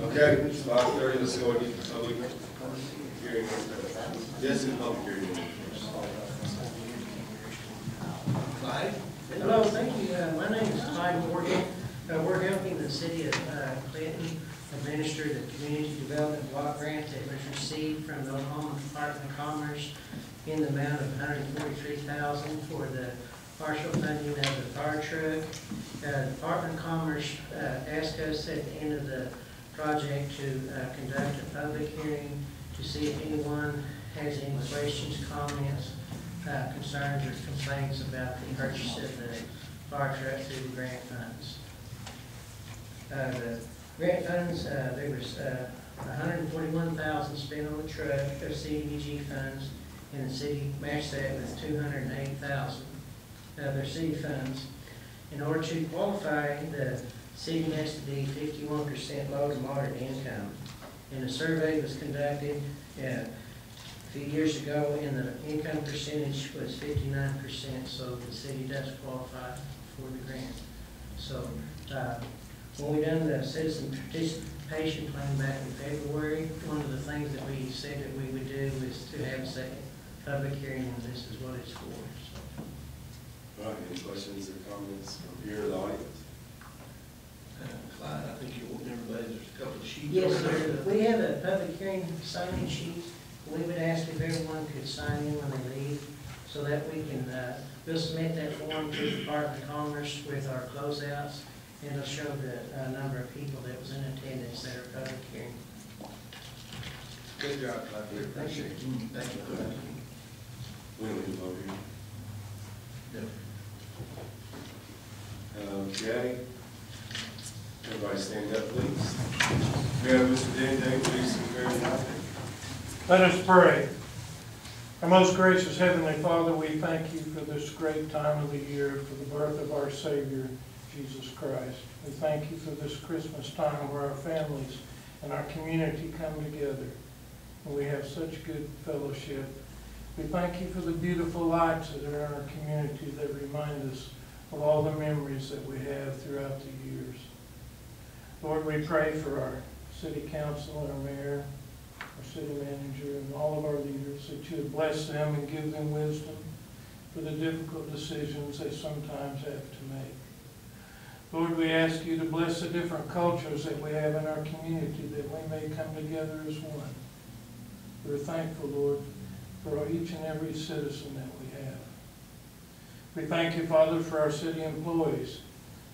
Okay, it's five thirty, let's go into public hearing. Yes, in public hearing. Clyde? Hello, thank you. Uh, My name is Clyde Morgan. Uh, We're helping the city of uh, Clinton administer the community development block grant that was received from the Oklahoma Department of Commerce in the amount of 143,000 for the partial funding of the fire truck. Uh, Department of Commerce uh, asked us at the end of the project to uh, conduct a public hearing to see if anyone has any questions, comments, uh, concerns or complaints about the purchase of the fire truck through the grant funds. Uh, The grant funds, uh, there was uh, 141,000 spent on the truck of CDBG funds, and the city matched that with 208,000 of their city funds. In order to qualify, the city has to be 51% low to moderate income. And a survey was conducted uh, a few years ago, and the income percentage was fifty-nine percent, so the city does qualify for the grant. So, uh, when we done the citizen participation plan back in February, one of the things that we said that we would do was to have a second public hearing, and this is what it's for, so. All right, any questions or comments from here in the audience? Uh, I think you want everybody, there's a couple of sheets. Yes, over there. sir. We have a public hearing signing sheet. We would ask if everyone could sign in when they leave, so that we can, uh, we'll submit that form to the Department of Commerce with our closeouts, and it'll show the, uh, number of people that was in attendance at our public hearing. Good job, Clyde, we appreciate it. Mm, Thank you, Clyde. We don't need to vote here. Yeah. Okay. Everybody stand up, please. Have Mr. Dan Day, please, very happy. Let us pray. Our most gracious Heavenly Father, we thank you for this great time of the year, for the birth of our Savior, Jesus Christ. We thank you for this Christmas time where our families and our community come together, and we have such good fellowship. We thank you for the beautiful lights that are in our community that remind us of all the memories that we have throughout the years. Lord, we pray for our city council and our mayor, our city manager, and all of our leaders, that you would bless them and give them wisdom for the difficult decisions they sometimes have to make. Lord, we ask you to bless the different cultures that we have in our community, that we may come together as one. We're thankful, Lord, for each and every citizen that we have. We thank you, Father, for our city employees,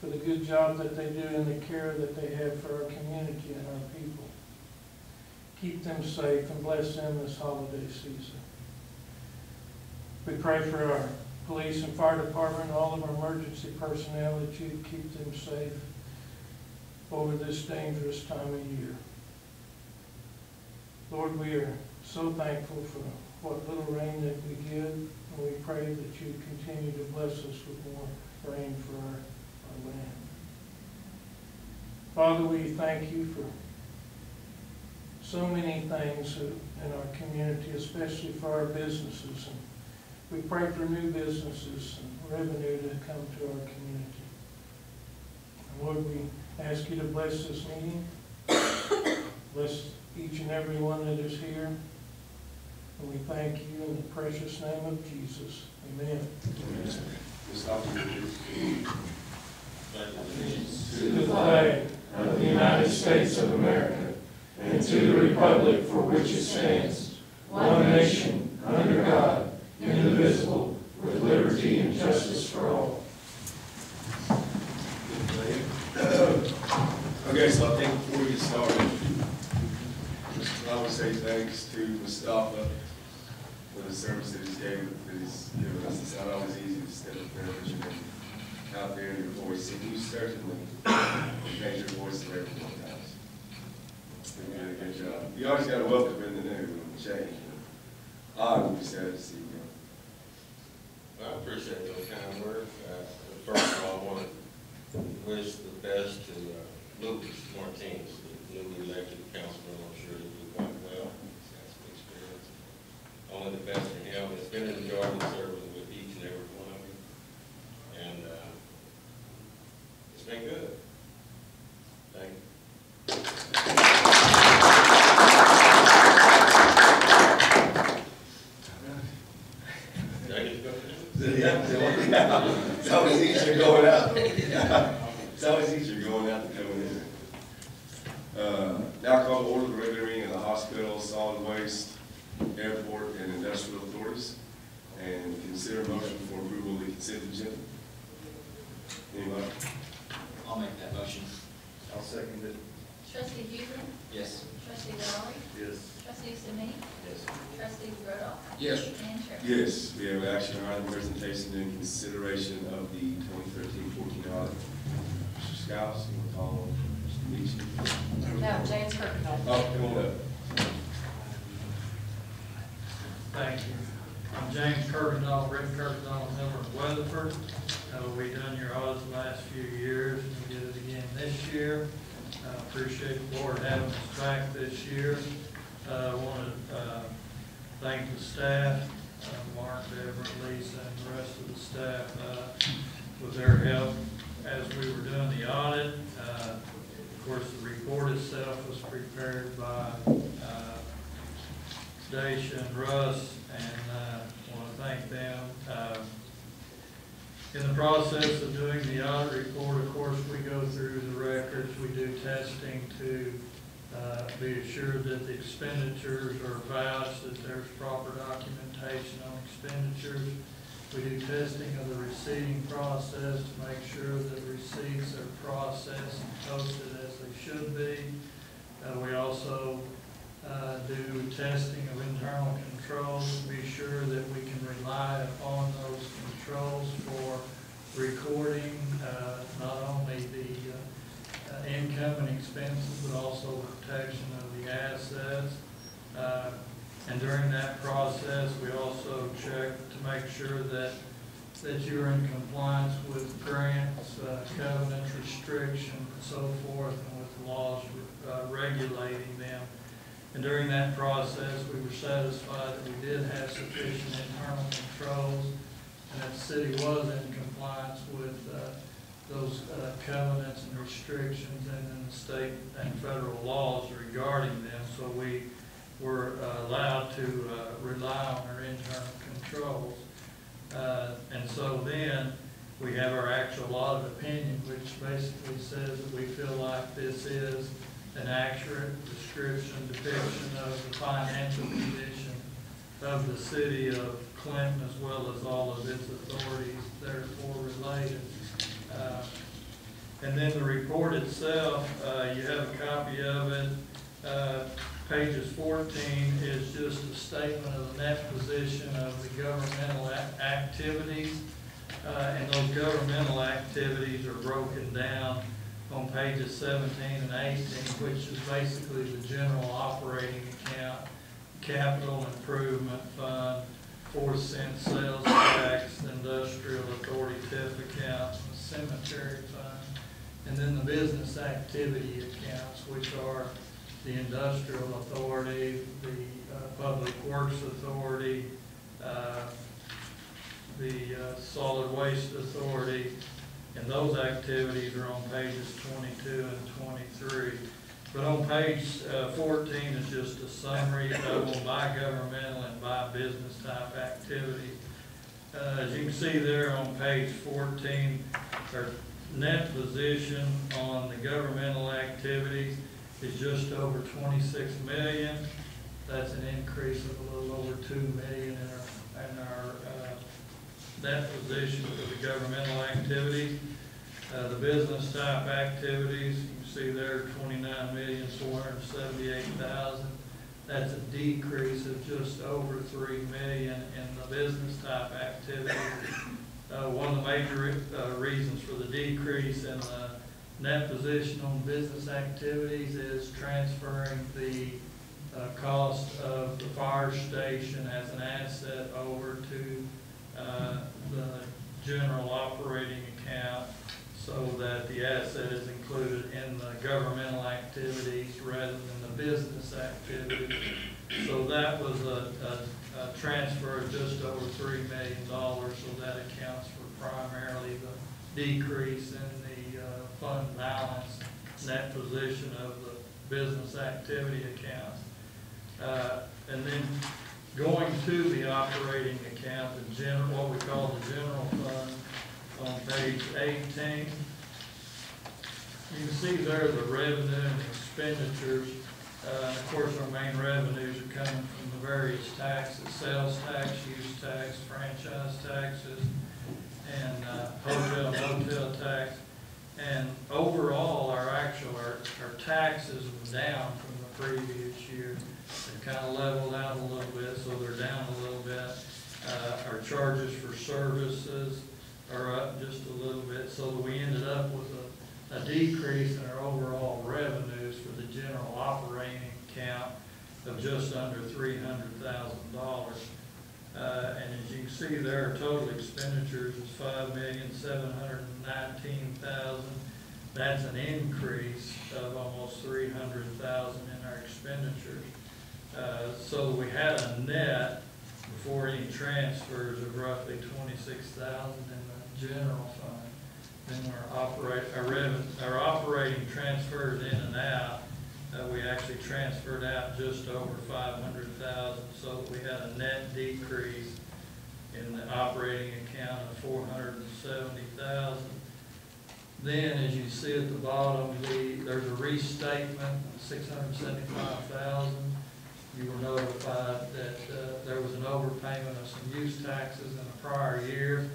for the good job that they do and the care that they have for our community and our people. Keep them safe and bless them this holiday season. We pray for our police and fire department, all of our emergency personnel, that you keep them safe over this dangerous time of year. Lord, we are so thankful for what little rain that we get, and we pray that you continue to bless us with more rain for our, our land. Father, we thank you for so many things in our community, especially for our businesses. And we pray for new businesses and revenue to come to our community. And Lord, we ask you to bless this meeting. Bless each and every one that is here. And we thank you in the precious name of Jesus. Amen. Ms. To the flag of the United States of America and to the republic for which it stands, one nation, under God, indivisible, with liberty and justice for all. Okay, so I think before we get started, I would say thanks to Mustafa for the service that he's gave, that he's given us. It's not always easy to stand up there, but you know, out there in your voice, and you certainly made your voice heard more times. You did a good job. You always got to welcome in the new and change. When you said to see you. I appreciate those kind words. Uh, First of all, I want to wish the best to uh, Lucas Martinez, the newly elected councilman. I'm sure he'll do quite well. He's had some experience. Only the best for him. It's been an enjoyable serving with each and every one of you. And uh, it's been good. Thank you. it's always easier going out. it's always easier going out than coming in. Uh, now called order the regular meeting of the hospital, solid waste, airport, and industrial authorities, and consider motion for approval of the consent agenda. Anybody? I'll make that motion. I'll second it. Trustee Huber? Yes. Trustee Lowry? Yes. Trustee Sini? Yes. Trustee Rudolph? Yes. And Chair. Yes, we have action item presentation and consideration of the 2013-14 audit. Mr. Skiles, you want to call on Mr. Beechey? No, James Kirkendall. Oh, come on up. Thank you. I'm James Kirkendall, Rick Kirkendall, Miller of Weatherford. Uh, we done your audit the last few years, and we did it again this year. Uh, Appreciate the board having us back this year. Uh, I want to, uh, thank the staff, uh, Mark, Deborah, Lisa, and the rest of the staff, uh, with their help as we were doing the audit. Uh, Of course, the report itself was prepared by, uh, Dacia and Russ, and uh, want to thank them. Uh, In the process of doing the audit report, of course, we go through the records, we do testing to uh, be assured that the expenditures are vouched, that there's proper documentation on expenditures. We do testing of the receiving process to make sure that receipts are processed and posted as they should be. Uh, We also uh, do testing of internal controls to be sure that we can rely upon those controls for recording uh, not only the uh, uh, income and expenses, but also the protection of the assets. Uh, And during that process, we also check to make sure that, that you're in compliance with grants, covenants, restrictions, and so forth, and with laws regulating them. And during that process, we were satisfied that we did have sufficient internal controls and that the city was in compliance with uh, those uh, covenants and restrictions and then the state and federal laws regarding them. So we were uh, allowed to uh, rely on our internal controls. Uh, And so then, we have our actual audit opinion, which basically says that we feel like this is an accurate description, depiction of the financial condition of the city of Clinton as well as all of its authorities therefore related. Uh, And then the report itself, uh, you have a copy of it. Uh, Pages fourteen is just a statement of the net position of the governmental ac- activities. Uh, And those governmental activities are broken down on pages seventeen and eighteen, which is basically the general operating account, capital improvement fund, four cent sales tax, industrial authority TIF accounts, cemetery fund, and then the business activity accounts, which are the industrial authority, the uh, public works authority, uh, the uh, solid waste authority, and those activities are on pages twenty-two and twenty-three. But on page uh, fourteen is just a summary of them by governmental and by business type activity. Uh, As you can see there on page fourteen, our net position on the governmental activities is just over twenty-six million. That's an increase of a little over two million in our, in our net position for the governmental activities. Uh, the business type activities, you see there, twenty-nine million, four hundred and seventy-eight thousand. That's a decrease of just over three million in the business type activity. Uh, one of the major, uh, reasons for the decrease in the net position on business activities is transferring the, uh, cost of the fire station as an asset over to, uh, the general operating account so that the asset is included in the governmental activities rather than the business activity. So that was a, a, a transfer of just over three million dollars, so that accounts for primarily the decrease in the, uh, fund balance net position of the business activity accounts. Uh, and then going to the operating account, the general, what we call the general fund, on page eighteen. You can see there the revenue and expenditures. Uh, Of course, our main revenues are coming from the various taxes, sales tax, use tax, franchise taxes, and uh, hotel, motel tax. And overall, our actual, our, our taxes were down from the previous year. Kind of leveled out a little bit, so they're down a little bit. Uh, Our charges for services are up just a little bit, so we ended up with a, a decrease in our overall revenues for the general operating account of just under three hundred thousand dollars. Uh, and as you can see there, our total expenditures is five million, seven hundred nineteen thousand. That's an increase of almost three hundred thousand in our expenditures. Uh, so we had a net before any transfers of roughly twenty-six thousand in the general fund. Then our operate, our our operating transfers in and out, uh, we actually transferred out just over five hundred thousand, so we had a net decrease in the operating account of four hundred and seventy thousand. Then, as you see at the bottom, the, there's a restatement, six hundred and seventy-five thousand. You were notified that, uh, there was an overpayment of some use taxes in the prior year.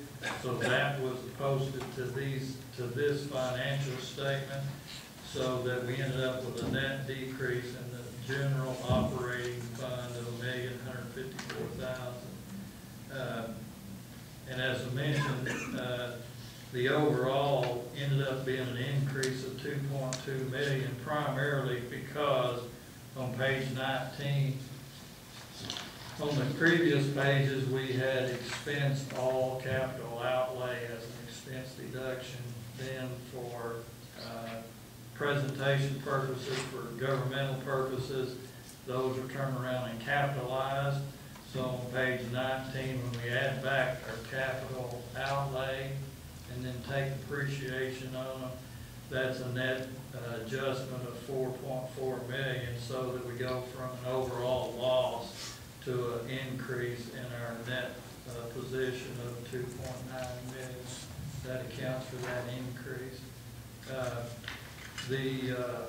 So that was posted to these, to this financial statement, so that we ended up with a net decrease in the general operating fund of a million, hundred fifty-four thousand. Uh, And as I mentioned, uh, the overall ended up being an increase of two point two million, primarily because on page nineteen, on the previous pages, we had expensed all capital outlay as an expense deduction. Then for, uh, presentation purposes, for governmental purposes, those are turned around and capitalized. So on page nineteen, when we add back our capital outlay and then take depreciation on them, that's a net uh, adjustment of 4.4 million so that we go from an overall loss to an increase in our net uh, position of 2.9 million. That accounts for that increase. Uh, the uh, uh,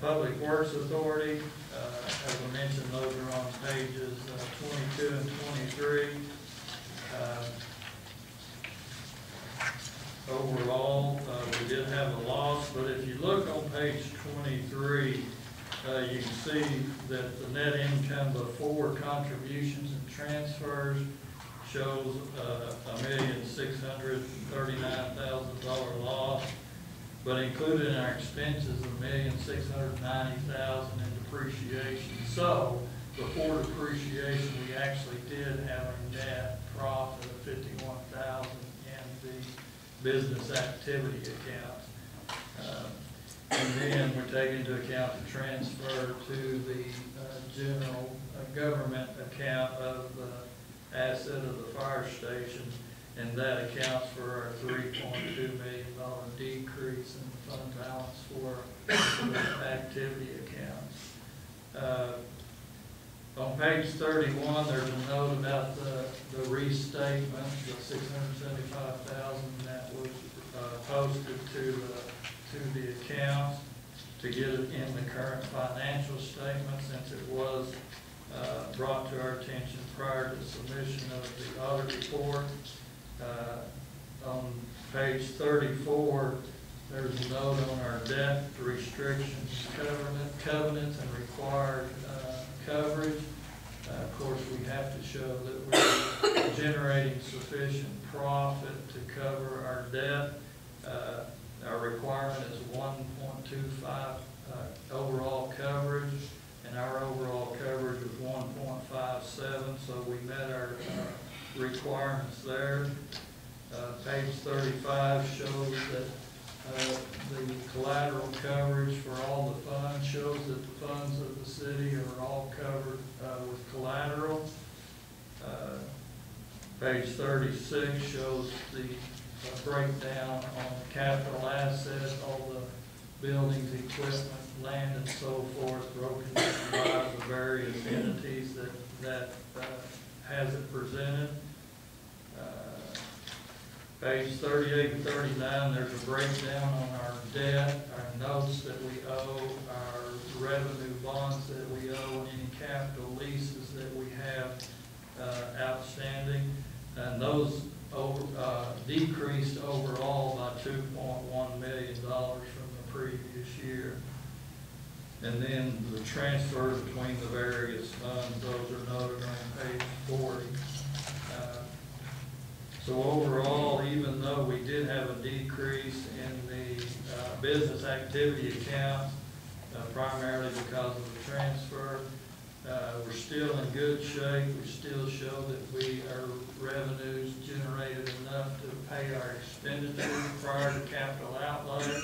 Public Works Authority, uh, as I mentioned, those are on pages 22 and 23. Overall, uh, we did have a loss, but if you look on page twenty-three, uh, you can see that the net income before contributions and transfers shows uh, a million six hundred thirty-nine thousand dollar loss, but included in our expenses, a million six hundred ninety thousand in depreciation. So, before depreciation, we actually did have a net profit of fifty-one thousand business activity account. Uh, And then we take into account the transfer to the uh, general uh, government account of the asset of the fire station, and that accounts for our three point two million dollar decrease in the fund balance for the activity accounts. On page thirty-one, there's a note about the, the restatement, the six hundred seventy-five thousand that was, uh, posted to, uh, to the accounts to get it in the current financial statement, since it was, uh, brought to our attention prior to submission of the audit report. Uh, on page thirty-four, there's a note on our debt restrictions, covenant, covenants and required, coverage. Uh, Of course, we have to show that we're generating sufficient profit to cover our debt. Uh, Our requirement is one point two five uh, overall coverage, and our overall coverage was one point five seven, so we met our uh, requirements there. Uh, Page thirty-five shows that The collateral coverage for all the funds shows that the funds of the city are all covered uh, with collateral. Uh, Page thirty-six shows the uh, breakdown on capital assets, all the buildings, equipment, land and so forth, broken down by the various entities that, that uh, has it presented. Page thirty-eight and thirty-nine, there's a breakdown on our debt, our notes that we owe, our revenue bonds that we owe, and any capital leases that we have uh, outstanding. And those over, uh, decreased overall by two point one million dollars from the previous year. And then the transfers between the various funds, those are noted on page forty. So overall, even though we did have a decrease in the uh, business activity account, uh, primarily because of the transfer, uh, we're still in good shape. We still show that we, our revenues generated enough to pay our expenditures prior to capital outlay.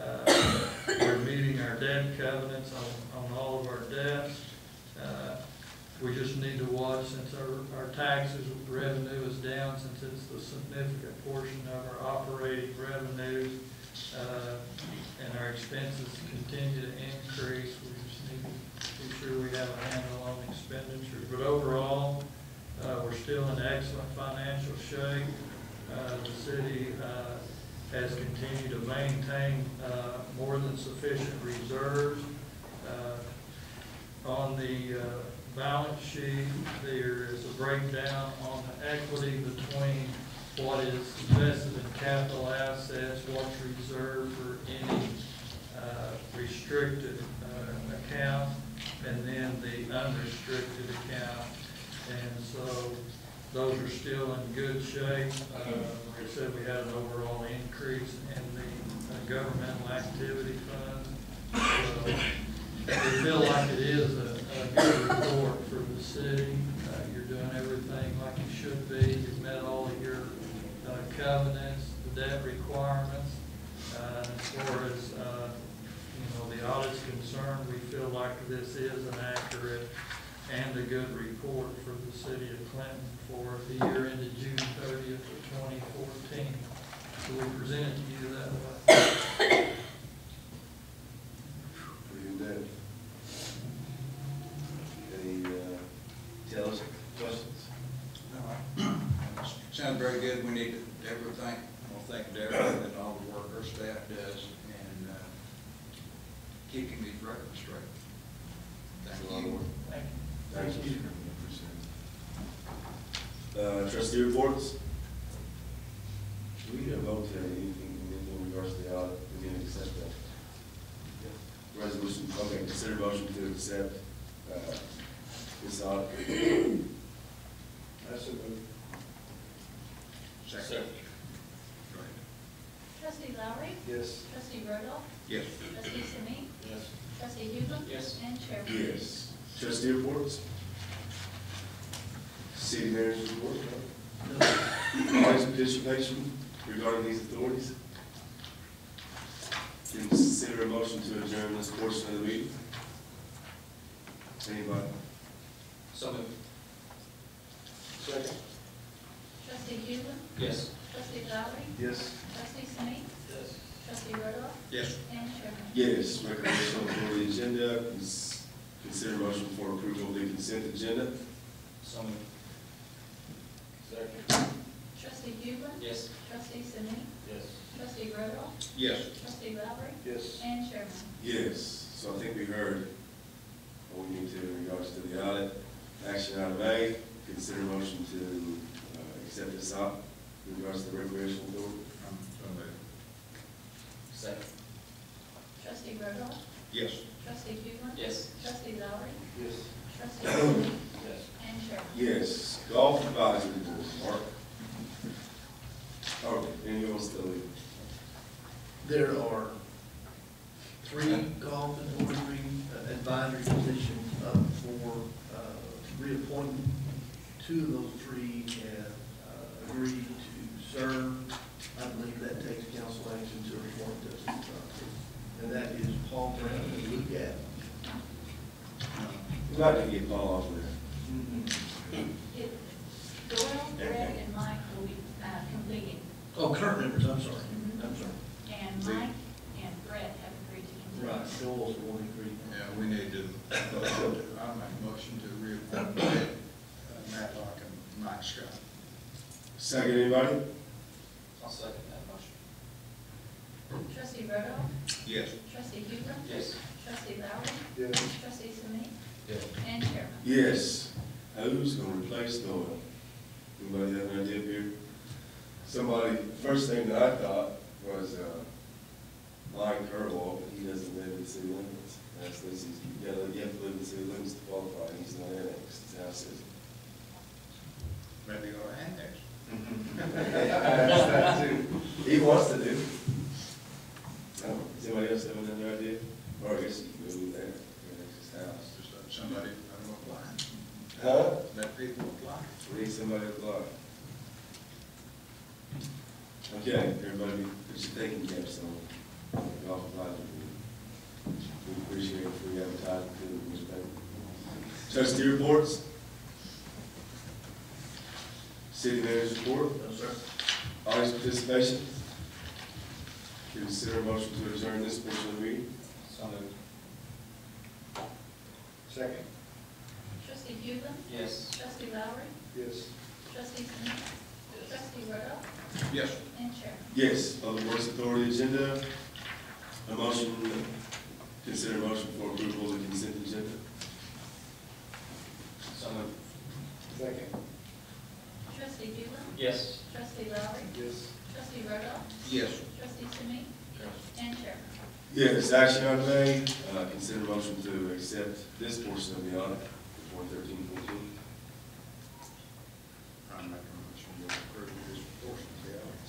Uh, We're meeting our debt covenants on, on all of our debts. Uh, We just need to watch since our, our taxes revenue is down, since it's the significant portion of our operating revenues. uh, And our expenses continue to increase. We just need to be sure we have a handle on expenditures. But overall, uh, we're still in excellent financial shape. Uh, the city, uh, has continued to maintain, uh, more than sufficient reserves. Uh, On the, uh, balance sheet, there is a breakdown on the equity between what is invested in capital assets, what's reserved for any, uh, restricted, uh, account, and then the unrestricted account. And so those are still in good shape. Uh, Like I said, we had an overall increase in the uh, governmental activity fund. So We feel like it is a, a good report for the city. Uh, You're doing everything like you should be. You've met all of your uh, covenants, the debt requirements. Uh, As far as, uh, you know, the audit's concerned, we feel like this is an accurate and a good report for the city of Clinton for the year ended June thirtieth of twenty fourteen. So we present it to you that way. Pretty good. Any, uh, Taylor's questions? Sounds very good. We need Deborah, thank, I want to thank Deborah and all the work her staff does in uh, keeping these records straight. Thank you. Thank you. Thank you. Uh, trustee reports? Do we need a vote to anything in regards to the audit? We didn't accept that. Resolution, okay, consider motion to accept, uh, this audit. That's a vote. Second. Trustee Lowry, Yes. trustee Randolph, Yes. trustee Simi, Yes. trustee Huber. Yes. And chairman. Yes. Trustee reports? City manager's report? Audience participation regarding these authorities? Consider a motion to adjourn this portion of the meeting. Anybody? So moved. Second. Trustee Huber, Yes. trustee Lowry, Yes. trustee Simi, Yes. trustee Randolph, Yes. and chairman. Yes, recommendation for the agenda, is consider motion for approval of the consent agenda. So moved. Second. Trustee Huber, Yes. trustee Simi, Yes. trustee Randolph, Yes. trustee Lowry, Yes. and chairman. Yes, so I think we heard what we need to in regards to the audit. Action item A, consider motion to uh, accept this out in regards to the recreational authority. Um, So. Second. Trustee Randolph, Yes. trustee Huber. Yes. Trustee Lowry, Yes. trustee Yes. and chairman. Yes, golf advisory board, Mark. Okay, anyone else still leave? There are three golf advisory, uh, advisory positions up for, uh, reappointment. Two of those three have, uh, agreed to serve. I believe that takes council action to appoint those. uh, And that is Paul Brown and Luke Adams. We'd like to get Paul off there. It- Doyle, Greg, and Mike will be uh, completing, Oh, current members, I'm sorry, I'm sorry. and Mike and Brett have agreed to continue. Right, Joel's the one who agreed. Yeah, we need to, I'll make a motion to reappoint uh, Matt Lock and Mike Scott. Second, anybody? I'll second that motion. Trustee Rudolph, Yes. trustee Huber, Yes. trustee Lowry, Yes. trustee Sumi, Yes. and chairman. Yes. Who's gonna replace Doyle? Anybody have an idea here? Somebody, first thing that I thought was, uh, Mike Curlow, but he doesn't live in city limits. That's, this is, you gotta, you have to live in city limits to qualify, he's not annexed, his house is. Maybe our annex. That's that too. He wants to do. No, does anybody else have another idea? Or I guess you can move there, annex his house. Just let somebody, I don't know, apply. Huh? Let people apply. We need somebody to apply. Okay, everybody, put your thinking caps on, golf advisory board. We appreciate it, we advertise it in the newspaper. Trustee reports? City manager's report? No, sir. Audience participation? Consider a motion to adjourn this portion of the meeting? So moved. Second. Trustee Huber, Yes. trustee Lowry, Yes. trustee Sumi, trustee Rudolph, Yes. and chairman. Yes, Public Works Authority agenda. A motion, consider a motion for approval of the consent agenda? So moved. Second. Trustee Huber, Yes. trustee Lowry, Yes. trustee Rudolph, Yes. trustee Sumi, and chairman. Yes, action item A, uh, consider motion to accept this portion of the audit for thirteen fourteen. I'm making a motion to approve this portion of the audit.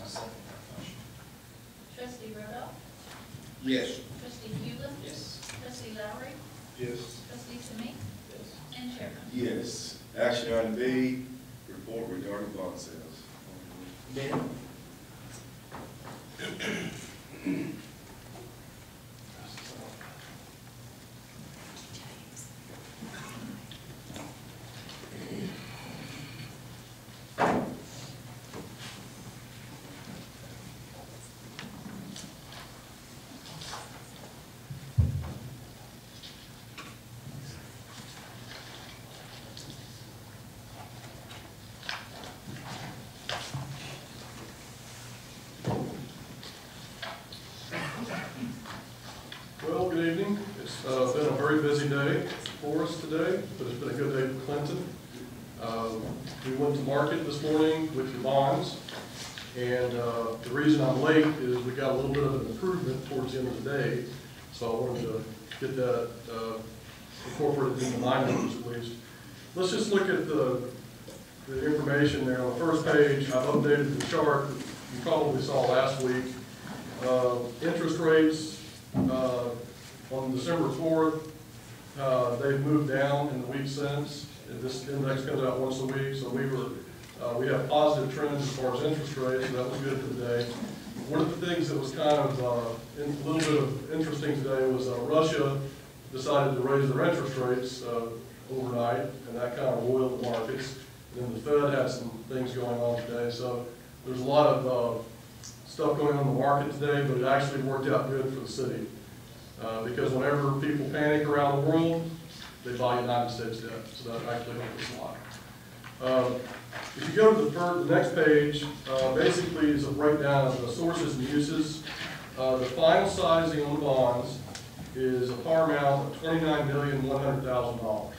I'll second that motion. Trustee Rudolph, Yes. trustee Huber, Yes. trustee Lowry, Yes. trustee Sumi, Yes. and chairman. Yes, action item B, report regarding bond sales. Ben? Well, good evening. It's uh, been a very busy day for us today, but it's been a good day for Clinton. Um, We went to market this morning with the bonds, and uh, the reason I'm late is we got a little bit of an improvement towards the end of the day, so I wanted to get that uh, incorporated in the line at least. Let's just look at the, the information there. On the first page, I've updated the chart you probably saw last week. Uh, Interest rates, uh, on December fourth, uh, they've moved down in the week since. This index comes out once a week, so we were, uh, we have positive trends as far as interest rates, so that was good for the day. One of the things that was kind of, uh, in- a little bit of interesting today was uh, Russia decided to raise their interest rates, uh, overnight, and that kind of roiled the markets. And then the Fed had some things going on today, so there's a lot of, uh, stuff going on in the market today, but it actually worked out good for the city. Uh, because whenever people panic around the world, they buy United States debt, so that actually helped us a lot. Uh, If you go to the first, the next page, uh, basically is a breakdown of the sources and uses. Uh, the final sizing on the bonds is a par amount of twenty-nine million, one hundred thousand dollars.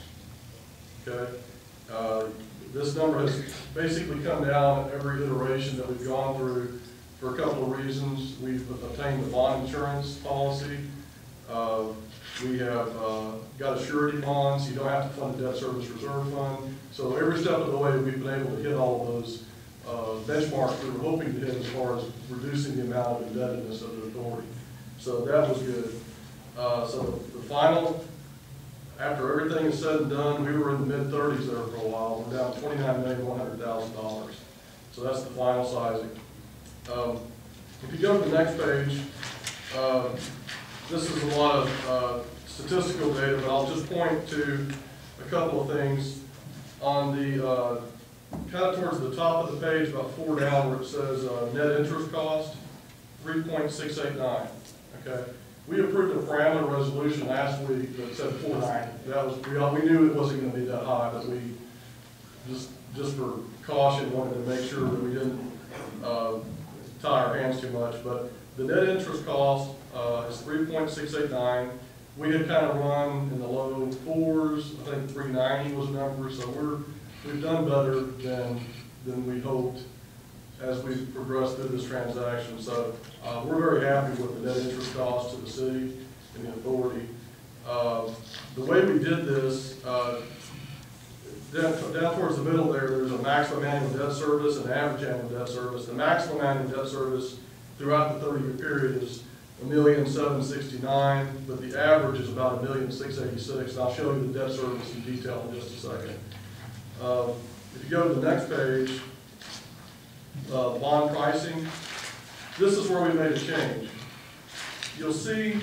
Okay? Uh, This number has basically come down at every iteration that we've gone through for a couple of reasons. We've obtained the bond insurance policy. Uh, We have uh, got a surety bond, so you don't have to fund the debt service reserve fund. So every step of the way, we've been able to hit all of those uh, benchmarks we were hoping to hit as far as reducing the amount of indebtedness of the authority. So that was good. Uh, So the final, after everything is said and done, we were in the mid-thirties there for a while. We're down twenty-nine million, one hundred thousand dollars. So that's the final sizing. Um, If you go to the next page, uh, this is a lot of uh, statistical data, but I'll just point to a couple of things. On the, uh, kind of towards the top of the page, about four down, where it says uh, net interest cost, three point six eight nine, okay? We approved a parameter resolution last week that said four ninety. That was, we, all- we knew it wasn't gonna be that high, but we just just for caution, wanted to make sure that we didn't, uh, tie our hands too much, but the net interest cost, uh, is three point six eight nine. We had kind of run in the low fours, I think three ninety was the number, so we're, we've done better than, than we hoped as we progressed through this transaction. So, uh, we're very happy with the net interest cost to the city and the authority. Uh, the way we did this, uh, down, down towards the middle there, there's a maximum annual debt service and average annual debt service. The maximum annual debt service throughout the thirty-year period is a million seven sixty-nine, but the average is about a million six eighty-six. I'll show you the debt service in detail in just a second. Uh, If you go to the next page, uh, bond pricing, this is where we made a change. You'll see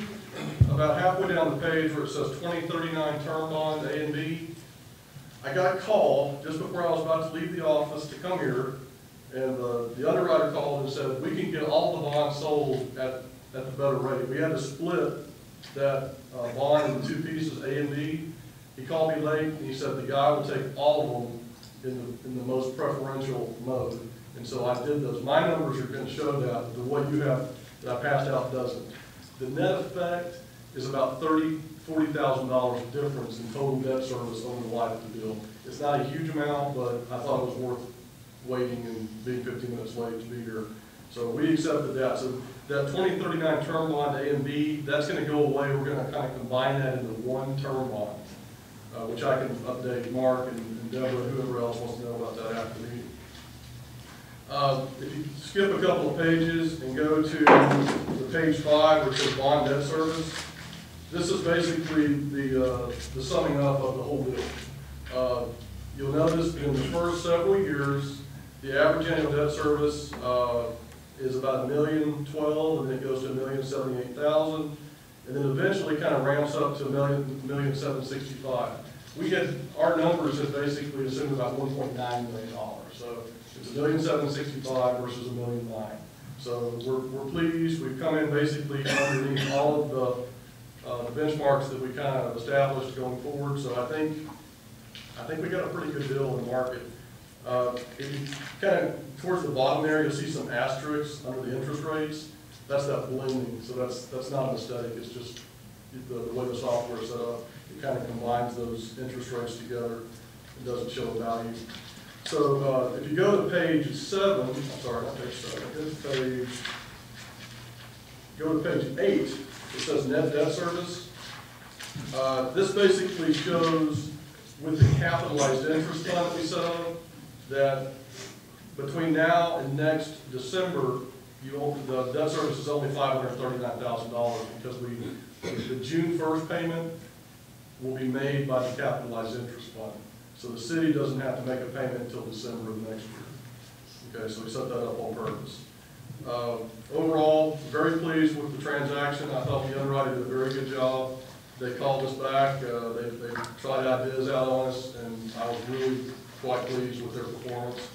about halfway down the page where it says twenty thirty-nine term bond A and B. I got a call just before I was about to leave the office to come here, and the underwriter called and said, we can get all the bonds sold at, at the better rate. We had to split that uh, bond into two pieces, A and B. He called me late, and he said the guy will take all of them in the, in the most preferential mode. And so I did those. My numbers are gonna show that, the what you have, that I passed out doesn't. The net effect is about thirty, forty thousand dollars difference in total debt service over the life of the deal. It's not a huge amount, but I thought it was worth waiting and being fifteen minutes late to be here. So we accepted that. So that twenty thirty-nine term bond A and B, that's gonna go away. We're gonna kind of combine that into one term bond, uh, which I can update Mark and and Deborah, whoever else wants to know about that after the meeting. Uh, If you skip a couple of pages and go to the page five, which is bond debt service, this is basically the, uh, the summing up of the whole deal. Uh, You'll notice in the first several years, the average annual debt service uh, is about a million twelve, and then it goes to a million seventy-eight thousand, and then eventually kind of ramps up to a million, million seven sixty-five. We had, our numbers had basically assumed about one point nine million dollars, so it's a million seven sixty-five versus a million nine. So we're, we're pleased, we've come in basically underneath all of the, uh, benchmarks that we kind of established going forward, so I think, I think we got a pretty good deal in the market. Uh, if you kind of, towards the bottom there, you'll see some asterisks under the interest rates, that's that blending, so that's, that's not a mistake, it's just the, the way the software is set up, it kind of combines those interest rates together, it doesn't show a value. So, uh, if you go to page seven, I'm sorry, not page seven, go to page, go to page eight, it says net debt service. Uh, this basically shows with the capitalized interest fund that we set up, that between now and next December, you, own- the debt service is only five hundred thirty-nine thousand dollars, because we, the June first payment will be made by the capitalized interest fund. So the city doesn't have to make a payment until December of next year. Okay, so we set that up on purpose. Uh, Overall, very pleased with the transaction. I thought the underwriter did a very good job. They called us back, uh, they, they tried ideas out on us, and I was really quite pleased with their performance.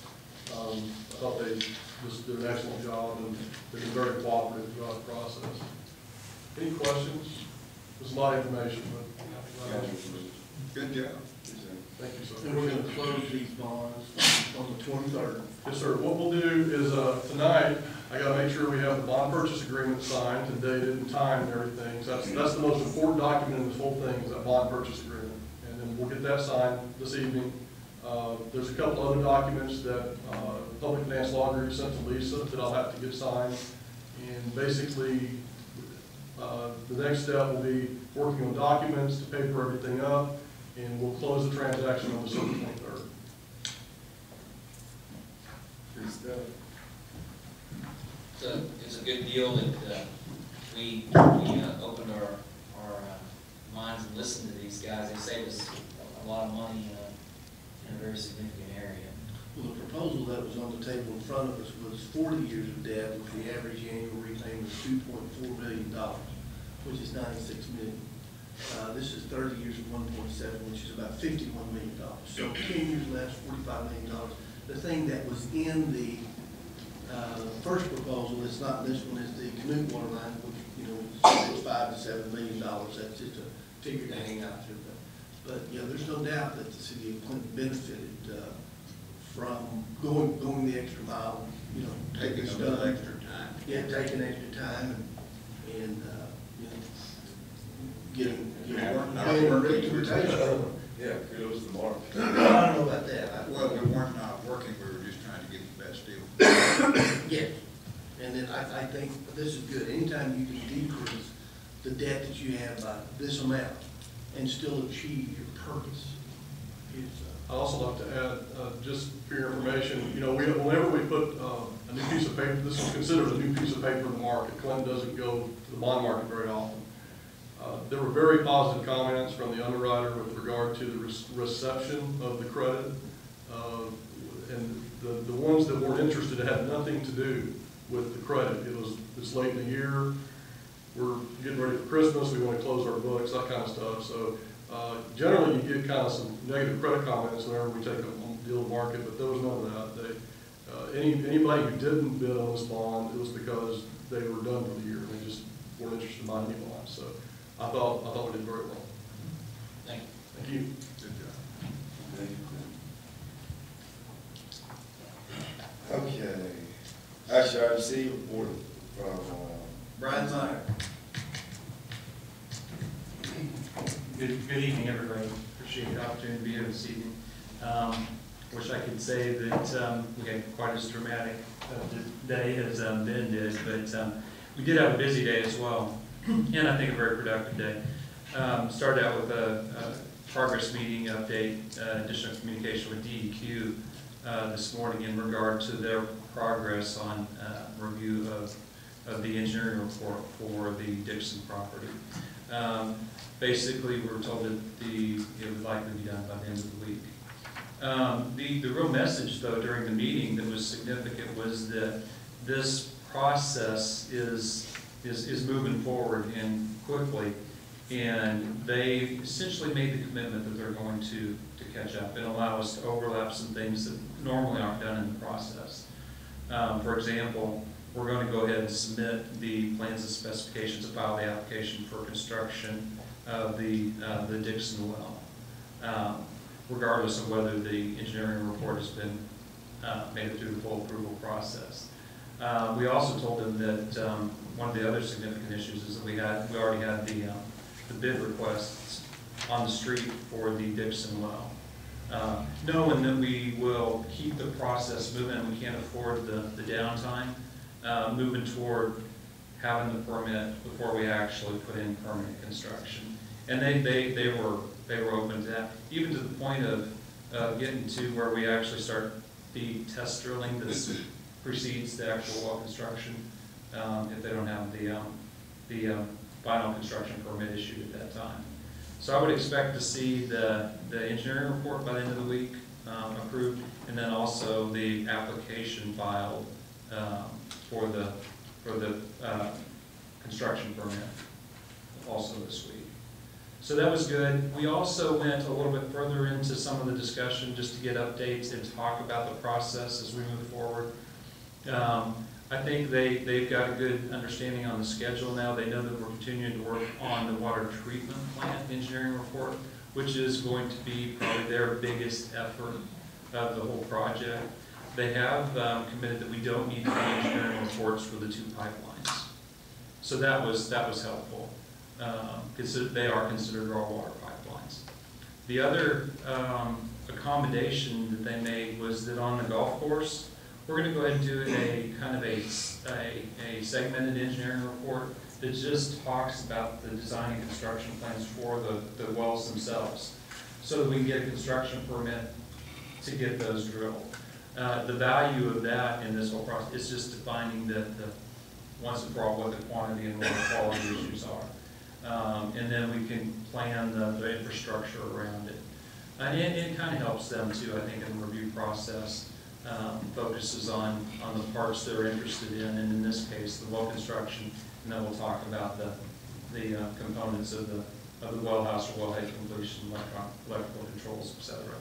Um, I thought they just did an excellent job, and they've been very cooperative throughout the process. Any questions? There's a lot of information, but, Good job. thank you, sir. And we're gonna close these bonds on the twenty-third. Yes, sir. What we'll do is, uh, tonight, I gotta make sure we have the bond purchase agreement signed and dated and timed and everything. So that's, that's the most important document in this whole thing, is that bond purchase agreement. And then we'll get that signed this evening. Uh, there's a couple other documents that, uh, the Public Finance Law Group sent to Lisa that I'll have to get signed. And basically, uh, the next step will be working on documents to paper everything up, and we'll close the transaction on December twenty-third. Good stuff. It's a, it's a good deal that, uh, we, we uh, opened our, our uh, minds and listened to these guys. They saved us a lot of money in a, very significant area. Well, the proposal that was on the table in front of us was forty years of debt with the average annual repayment of two point four million dollars, which is ninety-six million. Uh, this is thirty years of one point seven, which is about fifty-one million dollars. So ten years less, forty-five million dollars. The thing that was in the, uh, first proposal, it's not this one, is the Canute water line, which, you know, is five to seven million dollars. That's just a figure to hang out there. But, but, yeah, there's no doubt that the city of Clinton benefited, uh, from going, going the extra mile, you know, Taking taking a little extra time. Yeah, taking extra time and, and, uh, you know, getting, getting work, Not paying working. reputation. Yeah, kudos to Mark. I don't know about that. I- Well, we weren't not working, we were just trying to get the best deal. Yes, and then I, I think this is good, anytime you can decrease the debt that you have by this amount and still achieve your purpose I'd also like to add, uh, just for your information, you know, we, whenever we put, uh, a new piece of paper, this is considered a new piece of paper in the market. Clinton doesn't go to the bond market very often. Uh, there were very positive comments from the underwriter with regard to the rec- reception of the credit. Uh, and the, the ones that weren't interested had nothing to do with the credit. It was, it's late in the year, we're getting ready for Christmas, we want to close our books, that kind of stuff. So, uh, generally, you get kind of some negative credit comments whenever we take a deal to market, but there was none of that. They, uh, any, anybody who didn't bid on this bond, it was because they were done for the year, they just weren't interested in buying any bonds. So, I thought, I thought we did very well. Thank you. Thank you. Good job. Thank you. Okay. Actually, I received a report from, uh, Brian Meyer. Good, good evening, everybody. Appreciate the opportunity to be here this evening. Um, Wish I could say that um, we had quite as dramatic a day as um, Ben did, but um, we did have a busy day as well, and I think a very productive day. Um, Started out with a a progress meeting update, uh, additional communication with DEQ uh, this morning in regard to their progress on uh, review of, of the engineering report for the Dixon property. Um, Basically, we were told that the, it would likely be done by the end of the week. Um, The, the real message, though, during the meeting that was significant was that this process is, is, is moving forward and quickly. And they essentially made the commitment that they're going to, to catch up and allow us to overlap some things that normally aren't done in the process. Um, For example, we're going to go ahead and submit the plans and specifications, to file the application for construction of the, uh, the Dixon well, um, regardless of whether the engineering report has been uh, made it through the full approval process. Uh, We also told them that um, one of the other significant issues is that we had, we already had the, um, the bid requests on the street for the Dixon well. Uh, Knowing that we will keep the process moving, we can't afford the, the downtime, uh, moving toward having the permit before we actually put in permanent construction. And they, they, they were, they were open to that, even to the point of, uh, getting to where we actually start the test drilling that precedes the actual well construction, um, if they don't have the, um, the, um, final construction permit issued at that time. So I would expect to see the, the engineering report by the end of the week, um, approved, and then also the application filed, um, for the, for the, uh, construction permit also this week. So that was good. We also went a little bit further into some of the discussion, just to get updates and talk about the process as we move forward. Um, I think they, they've got a good understanding on the schedule now. They know that we're continuing to work on the water treatment plant engineering report, which is going to be probably their biggest effort of the whole project. They have um, committed that we don't need to engineering reports for the two pipelines. So that was, that was helpful, because they are considered raw water pipelines. The other um, accommodation that they made was that on the golf course, we're gonna go ahead and do a kind of a, a, a segmented engineering report that just talks about the design and construction plans for the, the wells themselves, so that we can get a construction permit to get those drilled. Uh, the value of that in this whole process is just defining the, the, once and for all, what the quantity and what the quality issues are. Um, and then we can plan the, the infrastructure around it. And it, it kind of helps them too, I think, in the review process um, focuses on, on the parts they're interested in, and in this case, the well construction, and then we'll talk about the, the uh, components of the, of the well house or well head completion, electrical controls, et cetera.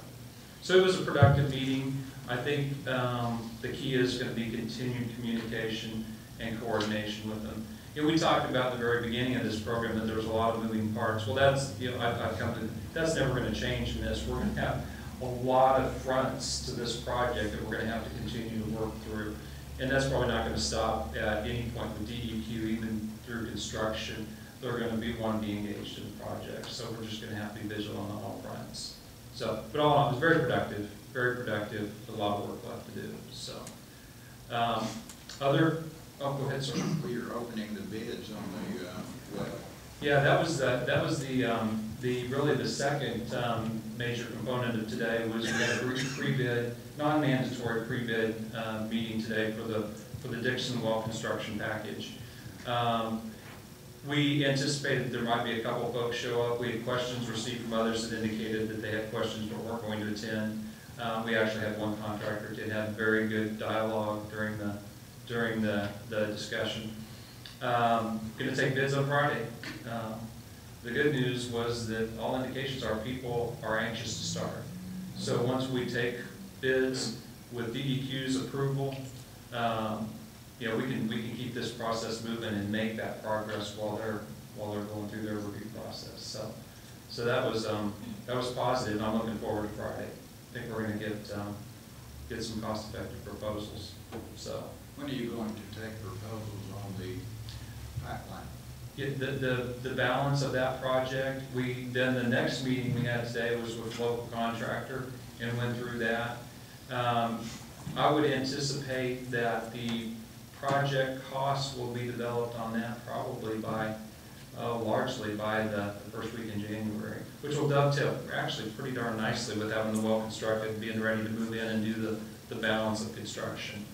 So it was a productive meeting. I think um, the key is going to be continued communication and coordination with them. You know, we talked about the very beginning of this program that there was a lot of moving parts. Well, that's, you know, I've, I've come to, that's never going to change in this. We're going to have a lot of fronts to this project that we're gonna have to continue to work through. And that's probably not gonna stop at any point with DEQ, even through construction. They're gonna be, one, be engaged in the project, so we're just gonna have to be vigilant on all fronts. So, but all in all, it was very productive, very productive, a lot of work left to do, so. Um, Other, oh, go ahead, sir. We are opening the bids on the, uh, well, Yeah, that was, the that was the, um, the, really the second, um, major component of today was we had a pre- pre-bid, non-mandatory pre-bid, uh, meeting today for the, for the Dixon Wall construction package. Um, we anticipated there might be a couple folks show up. We had questions received from others that indicated that they had questions but weren't going to attend. Uh, we actually had one contractor did have very good dialogue during the, during the, the discussion. Um, gonna take bids on Friday. Um, The good news was that all indications are people are anxious to start. So once we take bids with DEQ's approval, um, you know, we can, we can keep this process moving and make that progress while they're, while they're going through their review process. So, so that was, um, that was positive, and I'm looking forward to Friday. Think we're gonna get, um, get some cost-effective proposals, so. when are you going to take proposals on the pipeline? Yeah, the, the, the balance of that project, we, then the next meeting we had today was with local contractor and went through that. Um, I would anticipate that the project costs will be developed on that probably by, uh, largely by the, the first week in January, which will dovetail actually pretty darn nicely with having the well constructed, being ready to move in and do the, the balance of construction.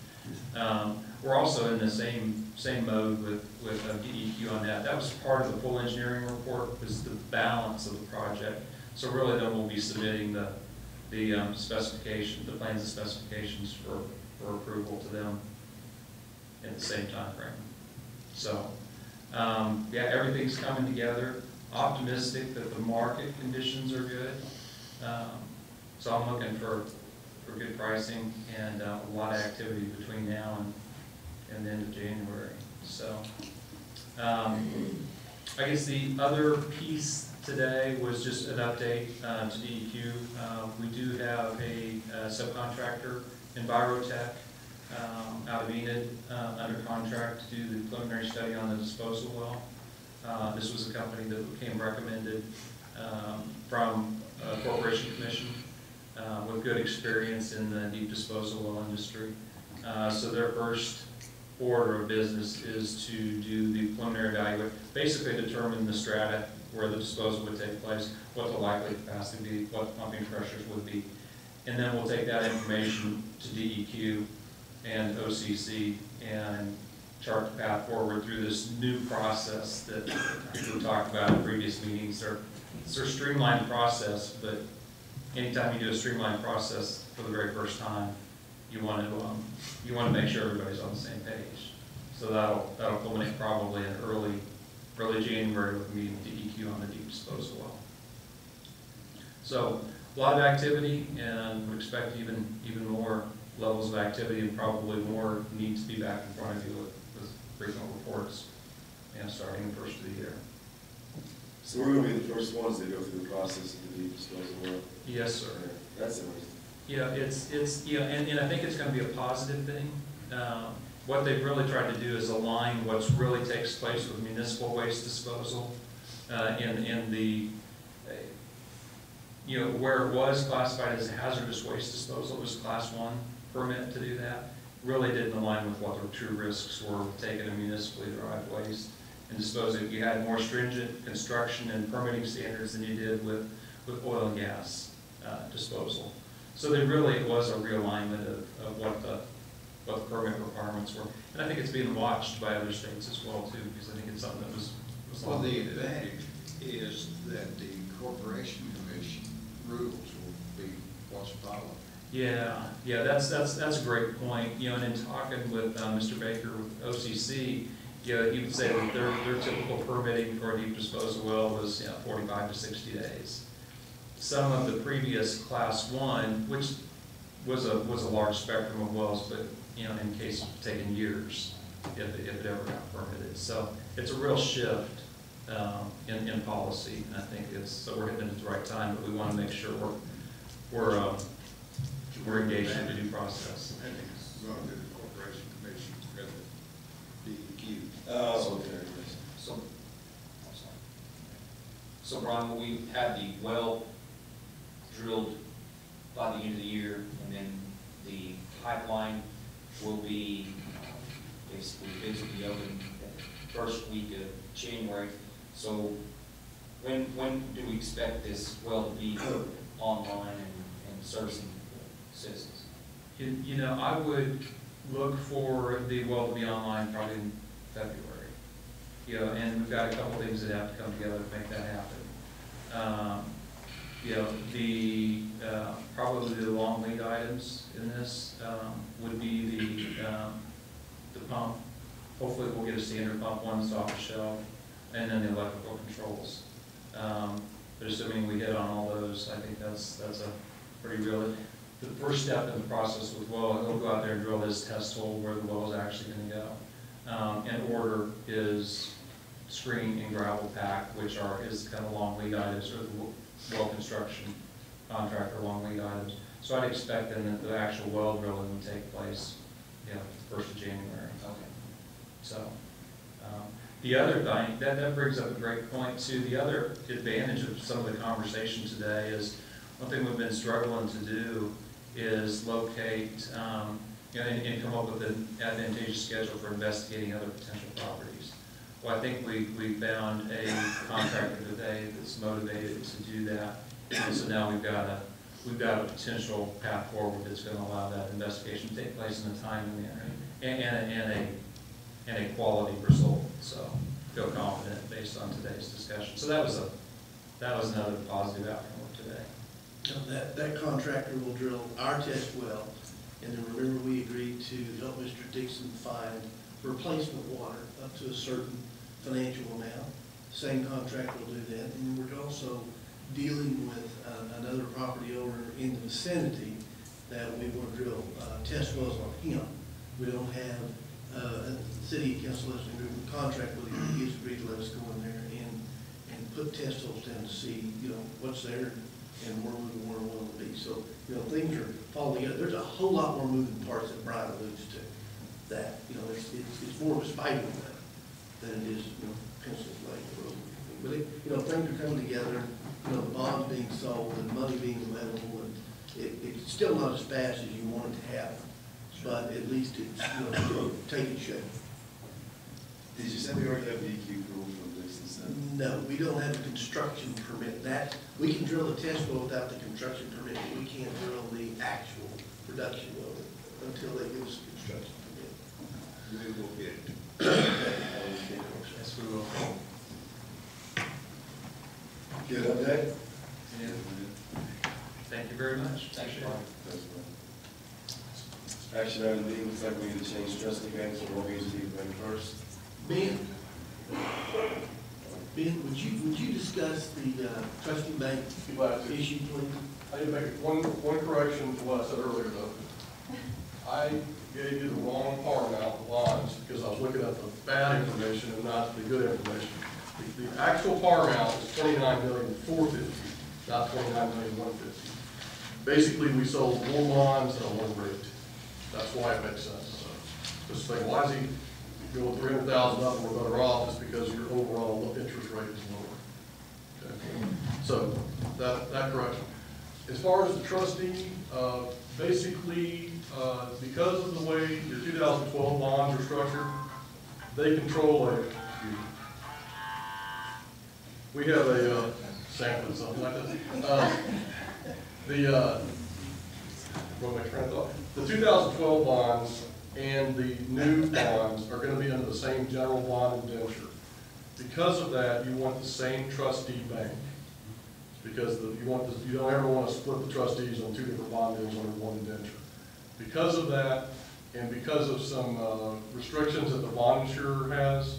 Um, We're also in the same, same mode with, with DEQ on that. That was part of the full engineering report, was the balance of the project. So really then we'll be submitting the, the um, specification, the plans and specifications for, for approval to them in the same timeframe. So, um, yeah, everything's coming together, optimistic that the market conditions are good. Um, So I'm looking for, for good pricing and uh, a lot of activity between now and, and the end of January. So, um, I guess the other piece today was just an update uh, to DEQ. Uh, We do have a uh, subcontractor, Envirotech, um, out of Enid, uh, under contract to do the preliminary study on the disposal well. Uh, This was a company that became recommended um, from uh, Corporation Commission uh, with good experience in the deep disposal well industry. Uh, So their first order of business is to do the preliminary evaluate, basically determine the strata where the disposal would take place, what the likely capacity would be, what pumping pressures would be. And then we'll take that information to DEQ and OCC and chart the path forward through this new process that we talked about in previous meetings. It's a streamlined process, but anytime you do a streamlined process for the very first time, you want to, um, you want to make sure everybody's on the same page. So that'll, that'll culminate probably in early, early January with meeting DEQ on the deep disposal well. So, a lot of activity, and we expect even, even more levels of activity, and probably more need to be back in front of you with, with frequent reports, and starting the first of the year. So we're gonna be the first ones that go through the process of the deep disposal well. Yes, sir. That's interesting. Yeah, it's, it's, yeah, and, and I think it's gonna be a positive thing. Um, What they've really tried to do is align what's really takes place with municipal waste disposal, uh, in, in the, you know, where it was classified as hazardous waste disposal, it was class one permit to do that, really didn't align with what the true risks were taking a municipally derived waste and disposing. You had more stringent construction and permitting standards than you did with, with oil and gas, uh, disposal. So there really was a realignment of, of what the, what the permit requirements were. And I think it's being watched by other states as well too, because I think it's something that was, was. Well, the advantage is that the Corporation Commission rules will be what's followed. Yeah, yeah, that's, that's, that's a great point, you know, and in talking with, uh, Mr. Baker with OCC, you know, he would say that their, their typical permitting for a deep disposal well was, you know, forty-five to sixty days. Some of the previous class one, which was a, was a large spectrum of wells, but, you know, in case of taking years, if, it- if it ever got permitted. So it's a real shift, um, in, in policy, I think it's, so we're hitting it at the right time, but we wanna make sure we're, we're, uh, we're engaged in the due process. I think it's run through the corporation commission, rather than DEQ. Oh, okay. So, I'm sorry. So Brian, we have the well drilled by the end of the year, and then the pipeline will be, uh, basically, bids will be open the first week of January. So when, when do we expect this well to be online and, and servicing You, you know, I would look for the well to be online probably in February. You know, and we've got a couple things that have to come together to make that happen. Um, You know, the, uh, probably the long lead items in this, um, would be the, um, the pump. Hopefully we'll get a standard pump, one that's off the shelf, and then the electrical controls. Um, But assuming we hit on all those, I think that's, that's a pretty real, the first step in the process with well, he'll go out there and drill his test hole where the well is actually gonna go. Um, and order is screen and gravel pack, which are his kind of long lead items, or the well construction contractor long lead items. So I'd expect then that the actual well drilling would take place, you know, first of January. Okay. So, um, the other thing, that, that brings up a great point too. The other advantage of some of the conversation today is, one thing we've been struggling to do is locate, um, and, and come up with an advantageous schedule for investigating other potential properties. Well, I think we, we found a contractor today that's motivated to do that. And so now we've got a, we've got a potential path forward that's gonna allow that investigation to take place in a timely manner and, and, and a, and a quality result, so feel confident based on today's discussion. So that was a, that was another positive outcome of today. That, that contractor will drill our test well, and then remember, we agreed to help Mr. Dixon find replacement water up to a certain financial amount. Same contractor will do that, and we're also dealing with uh, another property owner in the vicinity that we to drill uh, test wells on him. We don't have, uh, city council has an agreement, contract with him, he's agreed to let us go in there and, and put test holes down to see, you know, what's there and where we want to want to be. So, you know, things are falling together. There's a whole lot more moving parts that Brian alludes to. That, you know, it's, it's, it's more of a spider web than it is, you know, pencils laying the road. But it, you know, things are coming together, you know, the bonds being sold and money being available, and it, it's still not as fast as you want it to happen. But at least it's, you know, taking shape. Did you say we already have DEQ approval from Dixon Center? No, we don't have a construction permit. That, we can drill the test well without the construction permit, but we can't drill the actual production well until they give us a construction permit. We will get it. Yes, we will. Good update? Thank you very much. Thanks, Appreciate it. Brian. Thanks, man. Action item D, looks like we need to change trustee banks, so we're going to do bank first. Ben, Ben, would you, would you discuss the uh, trustee bank Be glad to. issue, please? I need to make one, one correction to what I said earlier, though. I gave you the wrong par amount of lines, because I was looking at the bad information and not the good information. The, the actual par amount is twenty-nine million, four fifty, not twenty-nine million, one fifty. Basically, we sold more bonds at a low rate. That's why it makes sense. So, Just think, why is he going three hundred thousand up, we're better off, is because your overall interest rate is lower. Okay? So, that, that correction. As far as the trustee, uh, basically, uh, because of the way your 2012 bonds are structured, they control a, we have a uh, sample, something like that. Uh, The, uh? The 2012 bonds and the new bonds are going to be under the same general bond indenture. Because of that, you want the same trustee bank. Because the, you want, the- you don't ever want to split the trustees on two different bond deals under one indenture. Because of that, and because of some uh, restrictions that the bond insurer has,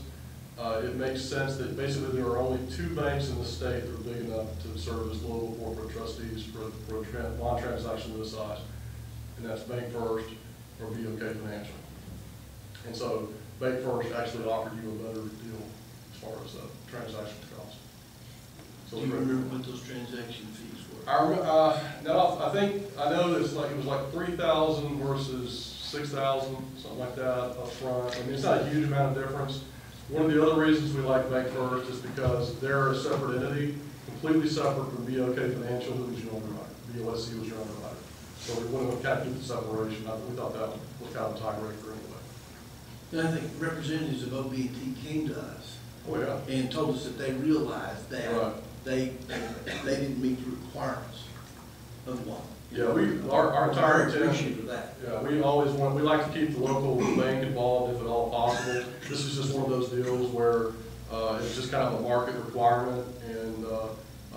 uh, it makes sense that basically there are only two banks in the state that are big enough to serve as local corporate trustees for, for a bond transaction of this size. And that's Bank First or BOK Financial. And so Bank First actually offered you a better deal as far as uh, transaction costs. So Do you remember what those transaction fees were? I, uh, no, I think, I know it's like, it was like three thousand versus six thousand, something like that up front. I mean, it's not a huge amount of difference. One of the other reasons we like Bank First is because they're a separate entity, completely separate from BOK Financial, who was your underwriter. BOSC was your underwriter. So we wanted to kind of keep the separation. I- We thought that was kind of a tiebreaker anyway. And I think representatives of OB&T came to us Oh, yeah. and told us that they realized that Right. they, they didn't meet the requirements of one. Yeah, we, our, our entire appreciative of that. yeah, we always want, we like to keep the local bank involved if at all possible. This is just one of those deals where, uh, it's just kind of a market requirement, and, uh,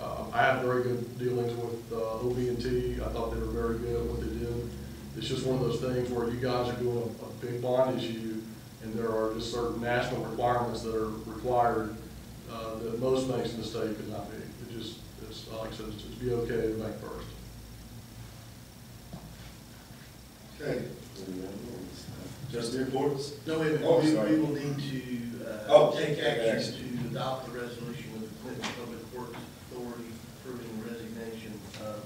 uh, I have very good dealings with, uh, OB&T. I thought they were very good at what they did. It's just one of those things where you guys are doing a, a big bond issue, and there are just certain national requirements that are required, uh, that most banks in the state could not be. It just, it's, like I said, it's just be okay to bank first. Okay. Trustee reports? No, wait a Oh, minute, we, sorry. we will need to, Oh, uh, take take action action. to adopt the resolution of the Clinton Public Works Authority approving resignation of,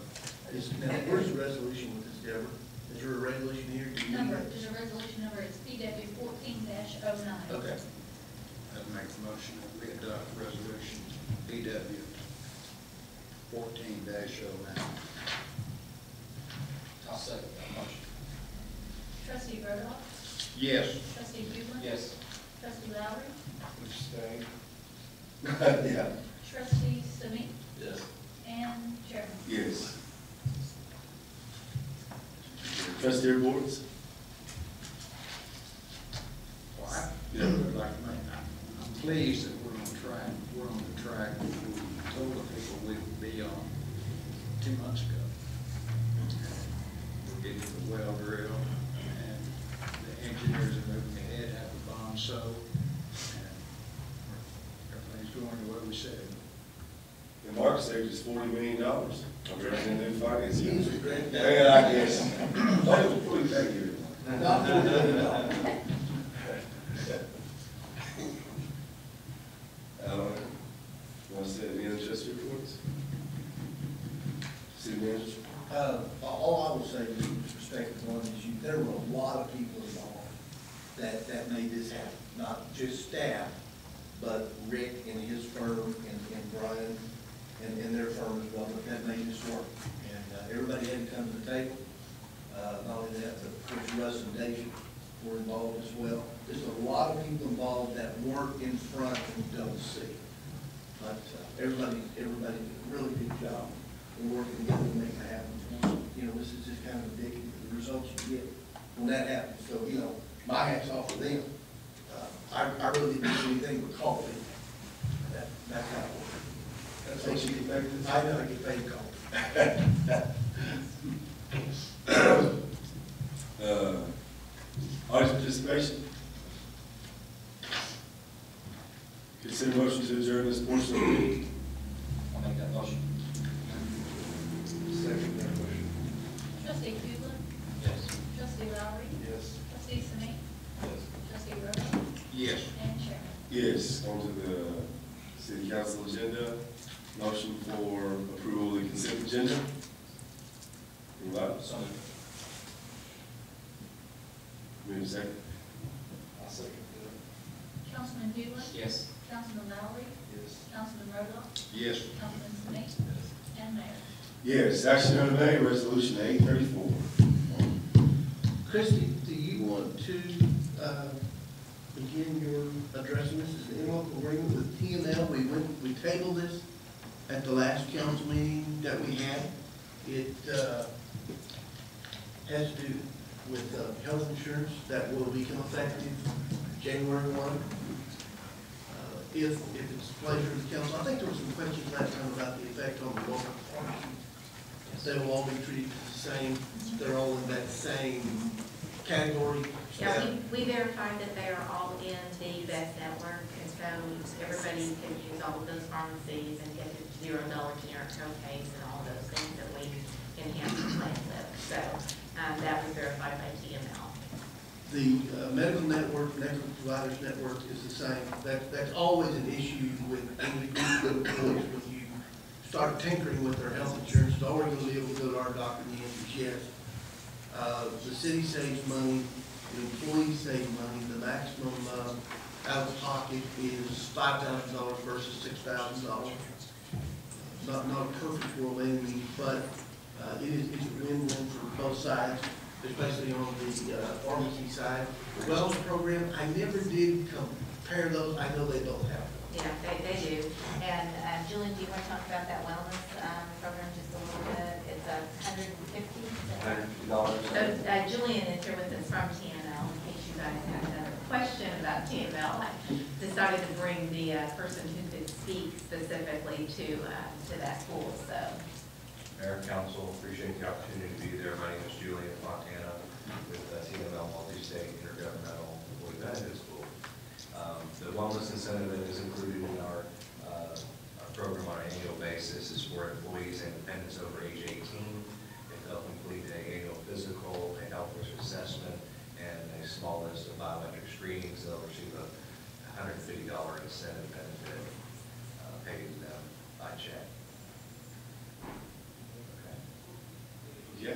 is, now, where's the resolution with this, Deborah? Is there a resolution here? Do you need Number, that? there's a resolution number, it's PW fourteen dash oh nine. Okay. I'd make the motion that we adopt resolution PW fourteen dash oh nine. I'll second that motion. Trustee Rhoda? Yes. Trustee Huber? Yes. Trustee Lowry? Yeah. Trustee Sumi? Yes. And Chairman? Yes. Trustee reports? Well, I, Yeah. like I'm- I'm pleased that we're on track, we're on the track that we told the people we would be on two months ago. We're getting the well drilled, and the engineers are moving ahead, have the bond sold, and everything's going the way we said. And Mark saved us forty million dollars. I'm ready to do finance. He's a great guy. Yeah, I guess. Oh, forty, thank you. Not forty million dollars. Alan, you want to say any other trustee reports? City manager? Uh, all I will say with respect to one is you, there were a lot of people involved that, that made this happen. Not just staff, but Rick and his firm and, and Brian and, and their firm as well, but that made this work. And, uh, everybody had to come to the table. Uh, not only that, of course Russ and Dave were involved as well. There's a lot of people involved that weren't in front and don't see. But uh, everybody, everybody did a really good job in working together to make it happen. You know, this is just kind of of the results you get when that happens. So, you know, my hat's off to them. Uh, I, I really didn't do anything but call them. That, that's how it works. That's what you get paid for? I know I get paid call. Uh, audience participation? Consider motion to adjourn this portion of the meeting. I'll make that motion. Second that motion. Trustee Huber? Yes. Trustee Lowry? Yes. Trustee Sumi? Yes. Trustee Rhoda? Yes. And Chairman? Yes, on to the city council agenda. Motion for approval of the consent agenda. Anybody? So moved. Move second. I'll second. Councilman Huber? Yes. Councilman Lowry? Yes. Councilman Rhoda? Yes. Councilman Sumi? And Mayor? Yes, action on the resolution eight thirty-four. Christie, do you want to, uh, begin your addressing this as an interlocal agreement with TML? We went, we tabled this at the last council meeting that we had. It, uh, has to do with, uh, health insurance that will become effective January one. Uh, If, if it's pleasure of the council, I think there were some questions last time about the effect on the local parties. They will all be treated the same, they're all in that same category. Yeah, we, we verified that they are all in the best network, and so everybody can use all of those pharmacies and get the zero dollar generic co-pays and all those things that we enhance the plan with. So, um, that was verified by TML. The uh, medical network, medical providers network is the same. That, that's always an issue with any group that employs with you. start tinkering with their health insurance, are we gonna be able to go to our doctor? And the answer yes. Uh, the city saves money, the employees save money, the maximum, uh, out of pocket is five thousand dollars versus six thousand dollars. Not, not a perfect world by any but, uh, it is, it's a win-win for both sides, especially on the, uh, pharmacy side. The wellness program, I never did compare those, I know they both have them. Yeah, they, they do. And uh, Julian, do you want to talk about that wellness um, program just a little bit? It's a hundred and fifty? Hundred fifty dollars. So uh, Julian is here with us from TML, in case you guys had a question about TML. I decided to bring the uh, person who could speak specifically to, uh, to that pool, so. Mayor, council, appreciate the opportunity to be there. My name is Julian Fontana with uh, TML Multi-State Intergovernmental Employee Benefits Pool. Um, The wellness incentive that is included in our, uh, our program on an annual basis is for employees and dependents over age 18. If they'll complete a annual physical, a health risk assessment, and a small list of biometric screenings, they'll receive a $150 incentive benefit uh, paid to them by check. Okay. Yeah.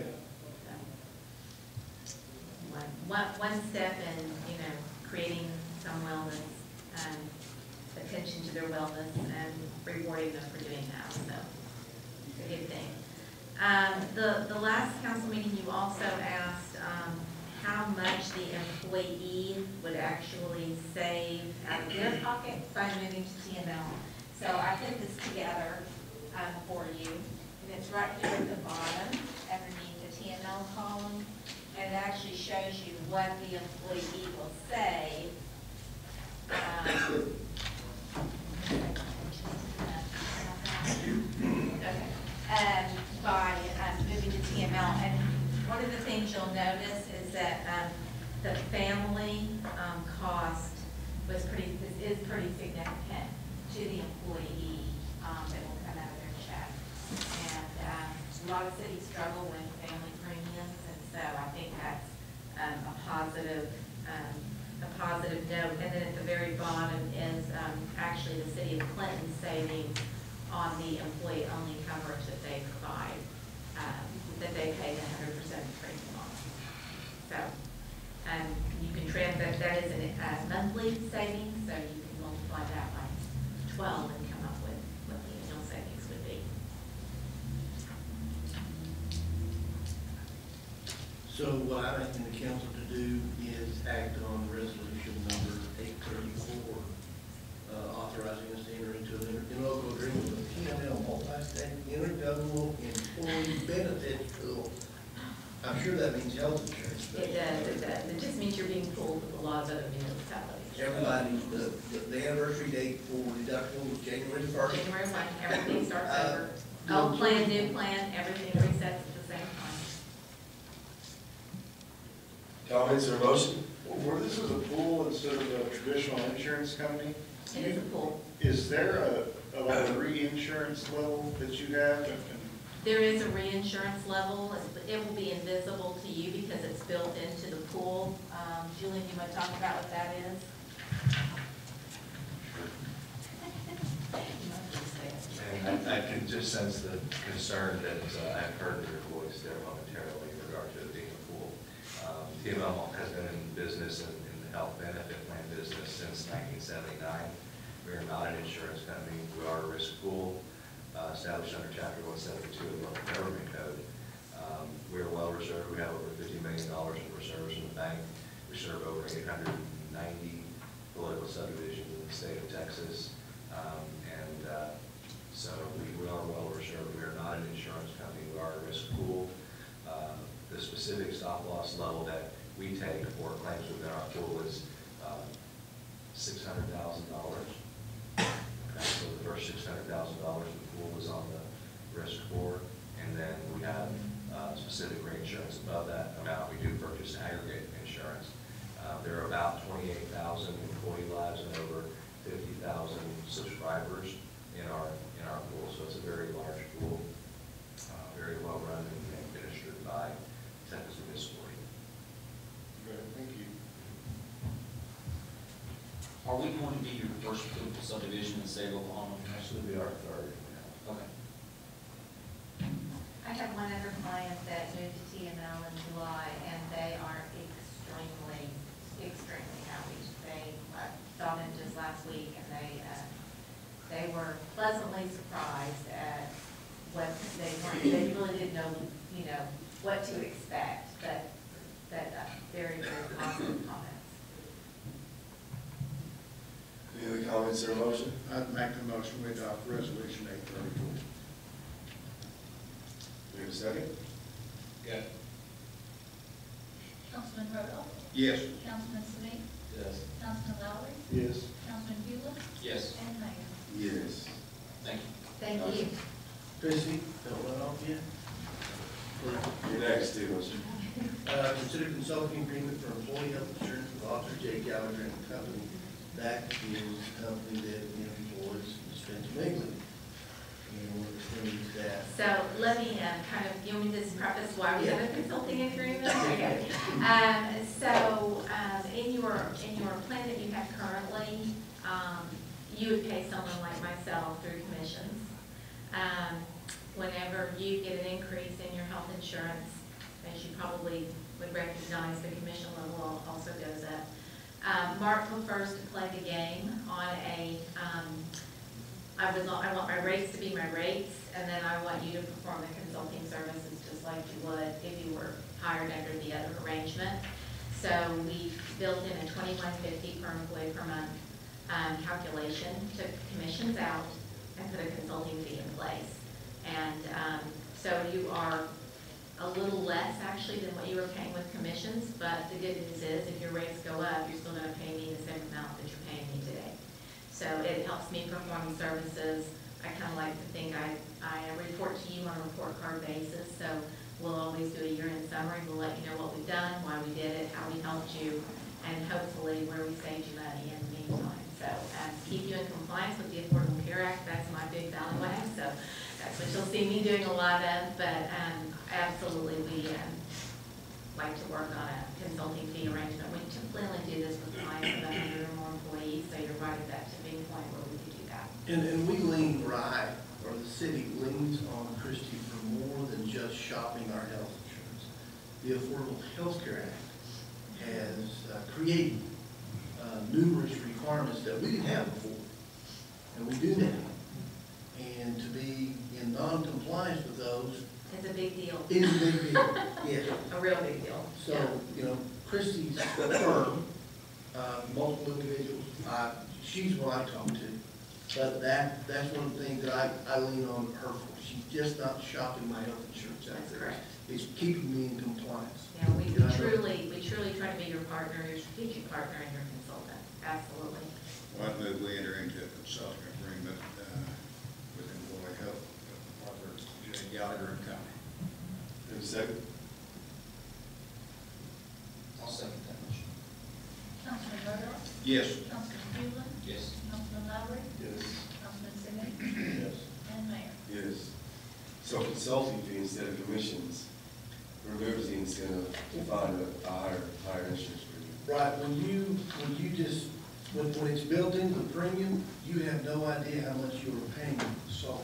One, one, one step in, you know, creating some wellness, um, attention to their wellness and rewarding them for doing that, so it's a good thing. Um, the, the last council meeting, you also asked, um, how much the employee would actually save out of their pocket by moving to TML. So I put this together, um, for you, and it's right here at the bottom, underneath the TML column. And it actually shows you what the employee will save. um, um, by, um, moving to TML. And one of the things you'll notice that, um, the family, um, cost was pretty, is pretty significant to the employee, um, that will come out of their check. And, um, a lot of cities struggle with family premiums, and so I think that's, um, a positive, um, a positive note. And then at the very bottom is, um, actually the city of Clinton savings on the employee-only coverage that they provide, um, that they pay hundred percent premium on. So, um, you can trans, that, is a uh, monthly savings, so you can multiply that by twelve and come up with what the annual savings would be. So what I'm asking the council to do is act on resolution number eight thirty-four, uh, authorizing us to enter into an interlocal agreement with TML multi-state intergovernmental employee benefits pool. I'm sure that means health insurance. But- It does, it does, it just means you're being pulled with a lot of other municipalities. Everybody, the, the- the anniversary date for deductible was January first. January one, everything starts Uh, over. Old plan, new plan, everything resets at the same time. Comments or motion? Where this is a pool instead of a traditional insurance company, It is a pool. is there a, a like a reinsurance level that you have? There is a reinsurance level, it will be invisible to you because it's built into the pool. Um, Julian, you want to talk about what that is? And I, I can just sense the concern that uh, I've heard in your voice there momentarily in regard to it being a pool. Um, TML has been in business and in the health benefit plan business since nineteen seventy-nine. We are not an insurance company, we are a risk pool, uh, established under Chapter 172 of the Local Government Code. Um, we're well reserved. We have over $50 million in reserves in the bank. We serve over 890 political subdivisions in the state of Texas. Um, and uh, so we are well reserved. We are not an insurance company. We are a risk pool. Uh, the specific stop loss level that we take for claims within our pool is um, $600,000. So the first six hundred thousand dollars in the pool is on the risk board. And then we have uh, specific reinsurance above that amount. We do purchase aggregate insurance. Uh, There are about twenty-eight thousand employee lives and over fifty thousand subscribers in our, in our pool. So it's a very large pool, uh, very well-run and administered by Texas Municipal. League. Okay, thank you. Are we going to be your first political subdivision in Sable on? Actually, we are third. Okay. I have one other client that moved to TML in July, and they are extremely, extremely happy. They, I saw them just last week, and they, uh, they were pleasantly surprised at what they weren't, they really didn't know, you know, what to expect, but, but uh, very, very positive comments. Any other comments or motion? I'd make the motion, we adopt resolution eight thirty-four. Do we have a second? Yeah. Councilman Rodoff? Yes. Councilman Smith? Yes. Councilman Lowry? Yes. Councilman Hewland? Yes, And Mayor. Yes. thank you. Thank you. Chrissy, don't let off yet. You're next, too, don't? Uh, consider consulting agreement for employee health insurance with Arthur J. Gallagher and Company. That is the company that employs Spence Mingley. And we're extending that. So let me uh, kind of, you want me to just preface why we have a consulting agreement? Okay. Um, So um, in your, in your plan that you have currently, um, you would pay someone like myself through commissions. Um, Whenever you get an increase in your health insurance, as you probably would recognize, the commission level also goes up. Um, Mark prefers to play the game on a, um, I would, I want my rates to be my rates, and then I want you to perform the consulting services just like you would if you were hired under the other arrangement. So we built in a twenty-one fifty per employee per month, um, calculation, took commissions out, and put a consulting fee in place. And, um, so you are a little less actually than what you were paying with commissions, but the good news is if your rates go up, you're still gonna pay me the same amount that you're paying me today. So it helps me perform services. I kind of like to think I, I report to you on a report card basis, so we'll always do a year-end summary. We'll let you know what we've done, why we did it, how we helped you, and hopefully where we saved you money in the meantime. So, um, keep you in compliance with the Affordable Care Act, that's my big bailiwick, so that's what you'll see me doing a lot of, but, um, absolutely, we, um, like to work on a consulting fee arrangement. We typically only do this with clients of a hundred or more employees, so you're right at that tipping point where we could do that. And, and we lean right, or the city leans on Christie for more than just shopping our health insurance. The Affordable Health Care Act has uh, created uh, numerous requirements that we didn't have before, and we do now. And to be in non-compliance with those It's a big deal, is a big deal, yes. a real big deal. So, you know, Christie's firm, uh, multiple individuals, uh, she's what I talk to. But that, that's one of the things that I, I lean on her for. She's just not shopping my health insurance out That's there. correct. It's keeping me in compliance. Yeah, we we truly, we truly try to be your partner, your strategic partner, and your consultant, absolutely. Well, I move we enter into a consulting agreement, uh, with employee health, Arthur J. Gallagher and Company. Do have a second? I'll second that motion. Councilman Rodoff? Yes. Councilman Hewland? Yes. Councilman Lowry? Yes. Councilman Smith? Yes. And Mayor. Yes. So consulting fee instead of commissions removes the incentive to find a a higher, higher insurance premium. Right, when you, when you just, when, when it's built into the premium, you have no idea how much you are paying to consult.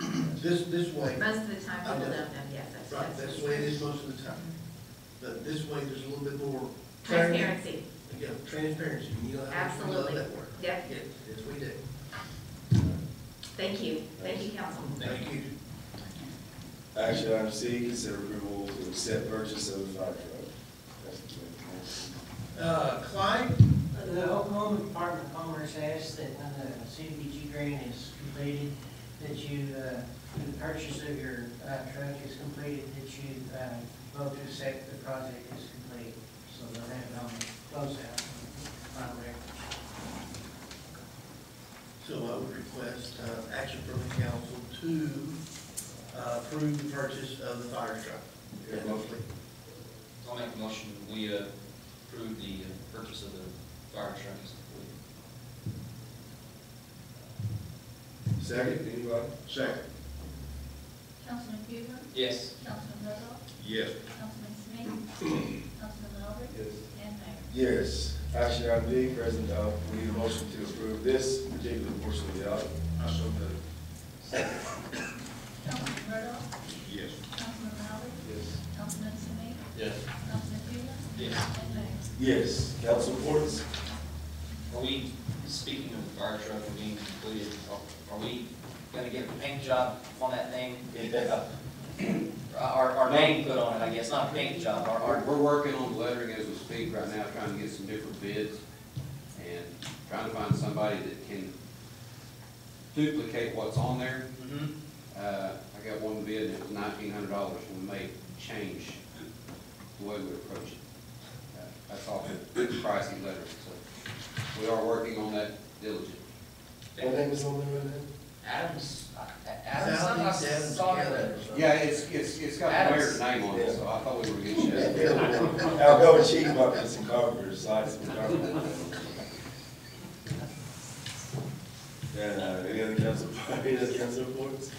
This, this way. Most of the time, I people know. don't know, yes, that's. Right, that's the way it is most of the time. Mm-hmm. But this way, there's a little bit more. Transparency, Yeah, transparency, you know how much we love Absolutely. that word. Yep. Yes, yes, we do. thank you, thank you, council. Thank you. Action item C, consider approval to accept purchase of the fire truck. That's the- Uh, Clyde, uh, The Oklahoma Department of Commerce asks that uh, when the CDBG grant is completed, that you, uh, the purchase of your uh, truck is completed, that you uh, vote to accept the project is complete. So they'll have it on closeout, final record. so I would request, uh, action from the council to, uh, approve the purchase of the fire truck. Yeah, motion. I'll make a motion, we uh, approve the uh, purchase of the fire truck as complete. Second, anybody? Second. Councilman Hugo? Yes. Councilman Rodoff? Yes. Councilman Smith? Councilman Albert? Yes. And Mayor. Yes. Action item D, President, uh, we need a motion to approve this particular portion of the audit. I so move. Councilman Rodoff? Yes. Councilman Albert? Yes. Councilman Smith? Yes. Councilman Hugo? Yes. And Mayor. Yes. Council reports? Are we, speaking of the fire truck being completed, are- we gonna get a paint job on that thing? Our, our name put on it, I guess, not a paint job, our, We're, we're working on lettering as we speak right now, trying to get some different bids and trying to find somebody that can duplicate what's on there. Mhm. Uh, I got one bid and it was nineteen hundred dollars. We may change the way we approach it. Uh, That's all pricing lettering, so we are working on that diligently. What name is on there right now? Adams, Adams, I Southeast Adams saw that. Yeah, it's, it's, it's got the mayor's name on it, so I thought we were getting you. I'll go with Chief, might put some carpenters, sites, some carpenters. And, uh, any other council, any other council reports?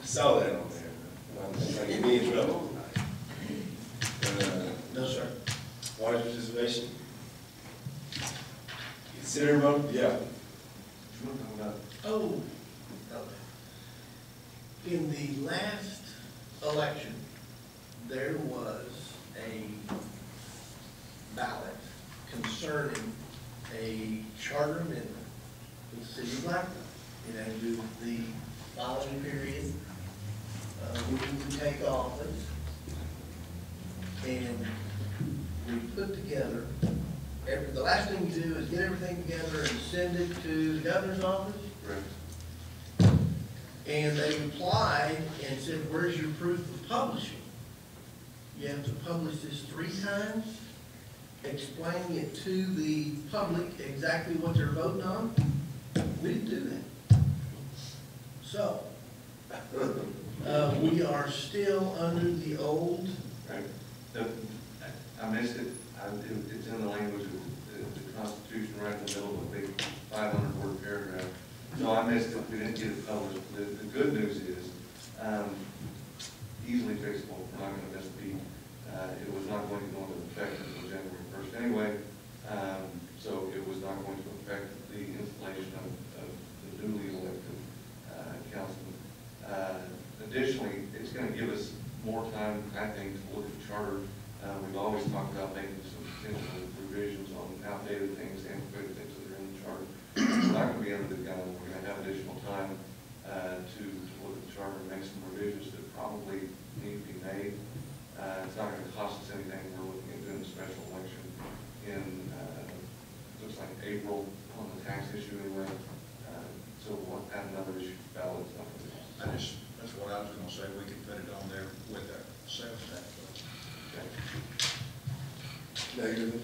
I Saw that on there, I'm trying to get me in trouble. Uh, No, sir. Water participation? Consider, mo- yeah. Oh, in the last election, there was a ballot concerning a charter amendment in the city of Blackburn. It had to do with the following period, uh, you would take office. And we put together, every, the last thing you do is get everything together and send it to the governor's office. And they replied and said, where's your proof of publishing? You have to publish this three times, explaining it to the public exactly what they're voting on. We didn't do that. So, uh, we are still under the old, Right. The- I missed it, I, it- it's in the language of Constitution right in the middle of a big five hundred word paragraph. So I missed it, we didn't get it published. The, the good news is, um, easily fixable, we're not gonna miss a beat. Uh, it was not going to go into effect until January first anyway, um, so it was not going to affect the installation of, of the newly elected, uh, councilman. Uh, Additionally, it's gonna give us more time, I think, to look at the charter. Uh, we've always talked about making some potential revisions on outdated things, antiquated things that are in the charter. We're not gonna be under the gun, we're gonna have additional time, uh, to, to look at the charter and make some revisions that probably need to be made. Uh, it's not gonna cost us anything, we're looking at doing a special election in, uh, looks like April on the tax issue anyway. Uh, So we'll add another issue ballot, just, that's what I was gonna say, we could put it on there with our sales tax. Negative.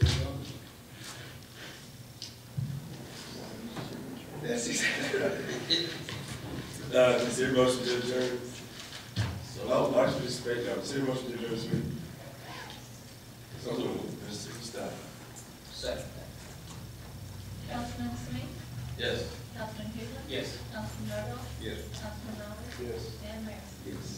That's exactly right. Uh, consider motion to adjourn. Oh, March participate, no, consider motion to adjourn this meeting. So, Mr. Stock. second. Councilman Smith? Yes. Councilman Huglen? Yes. Councilman Rodoff? Yes. Councilman Robert? Yes. And Mayor? Yes.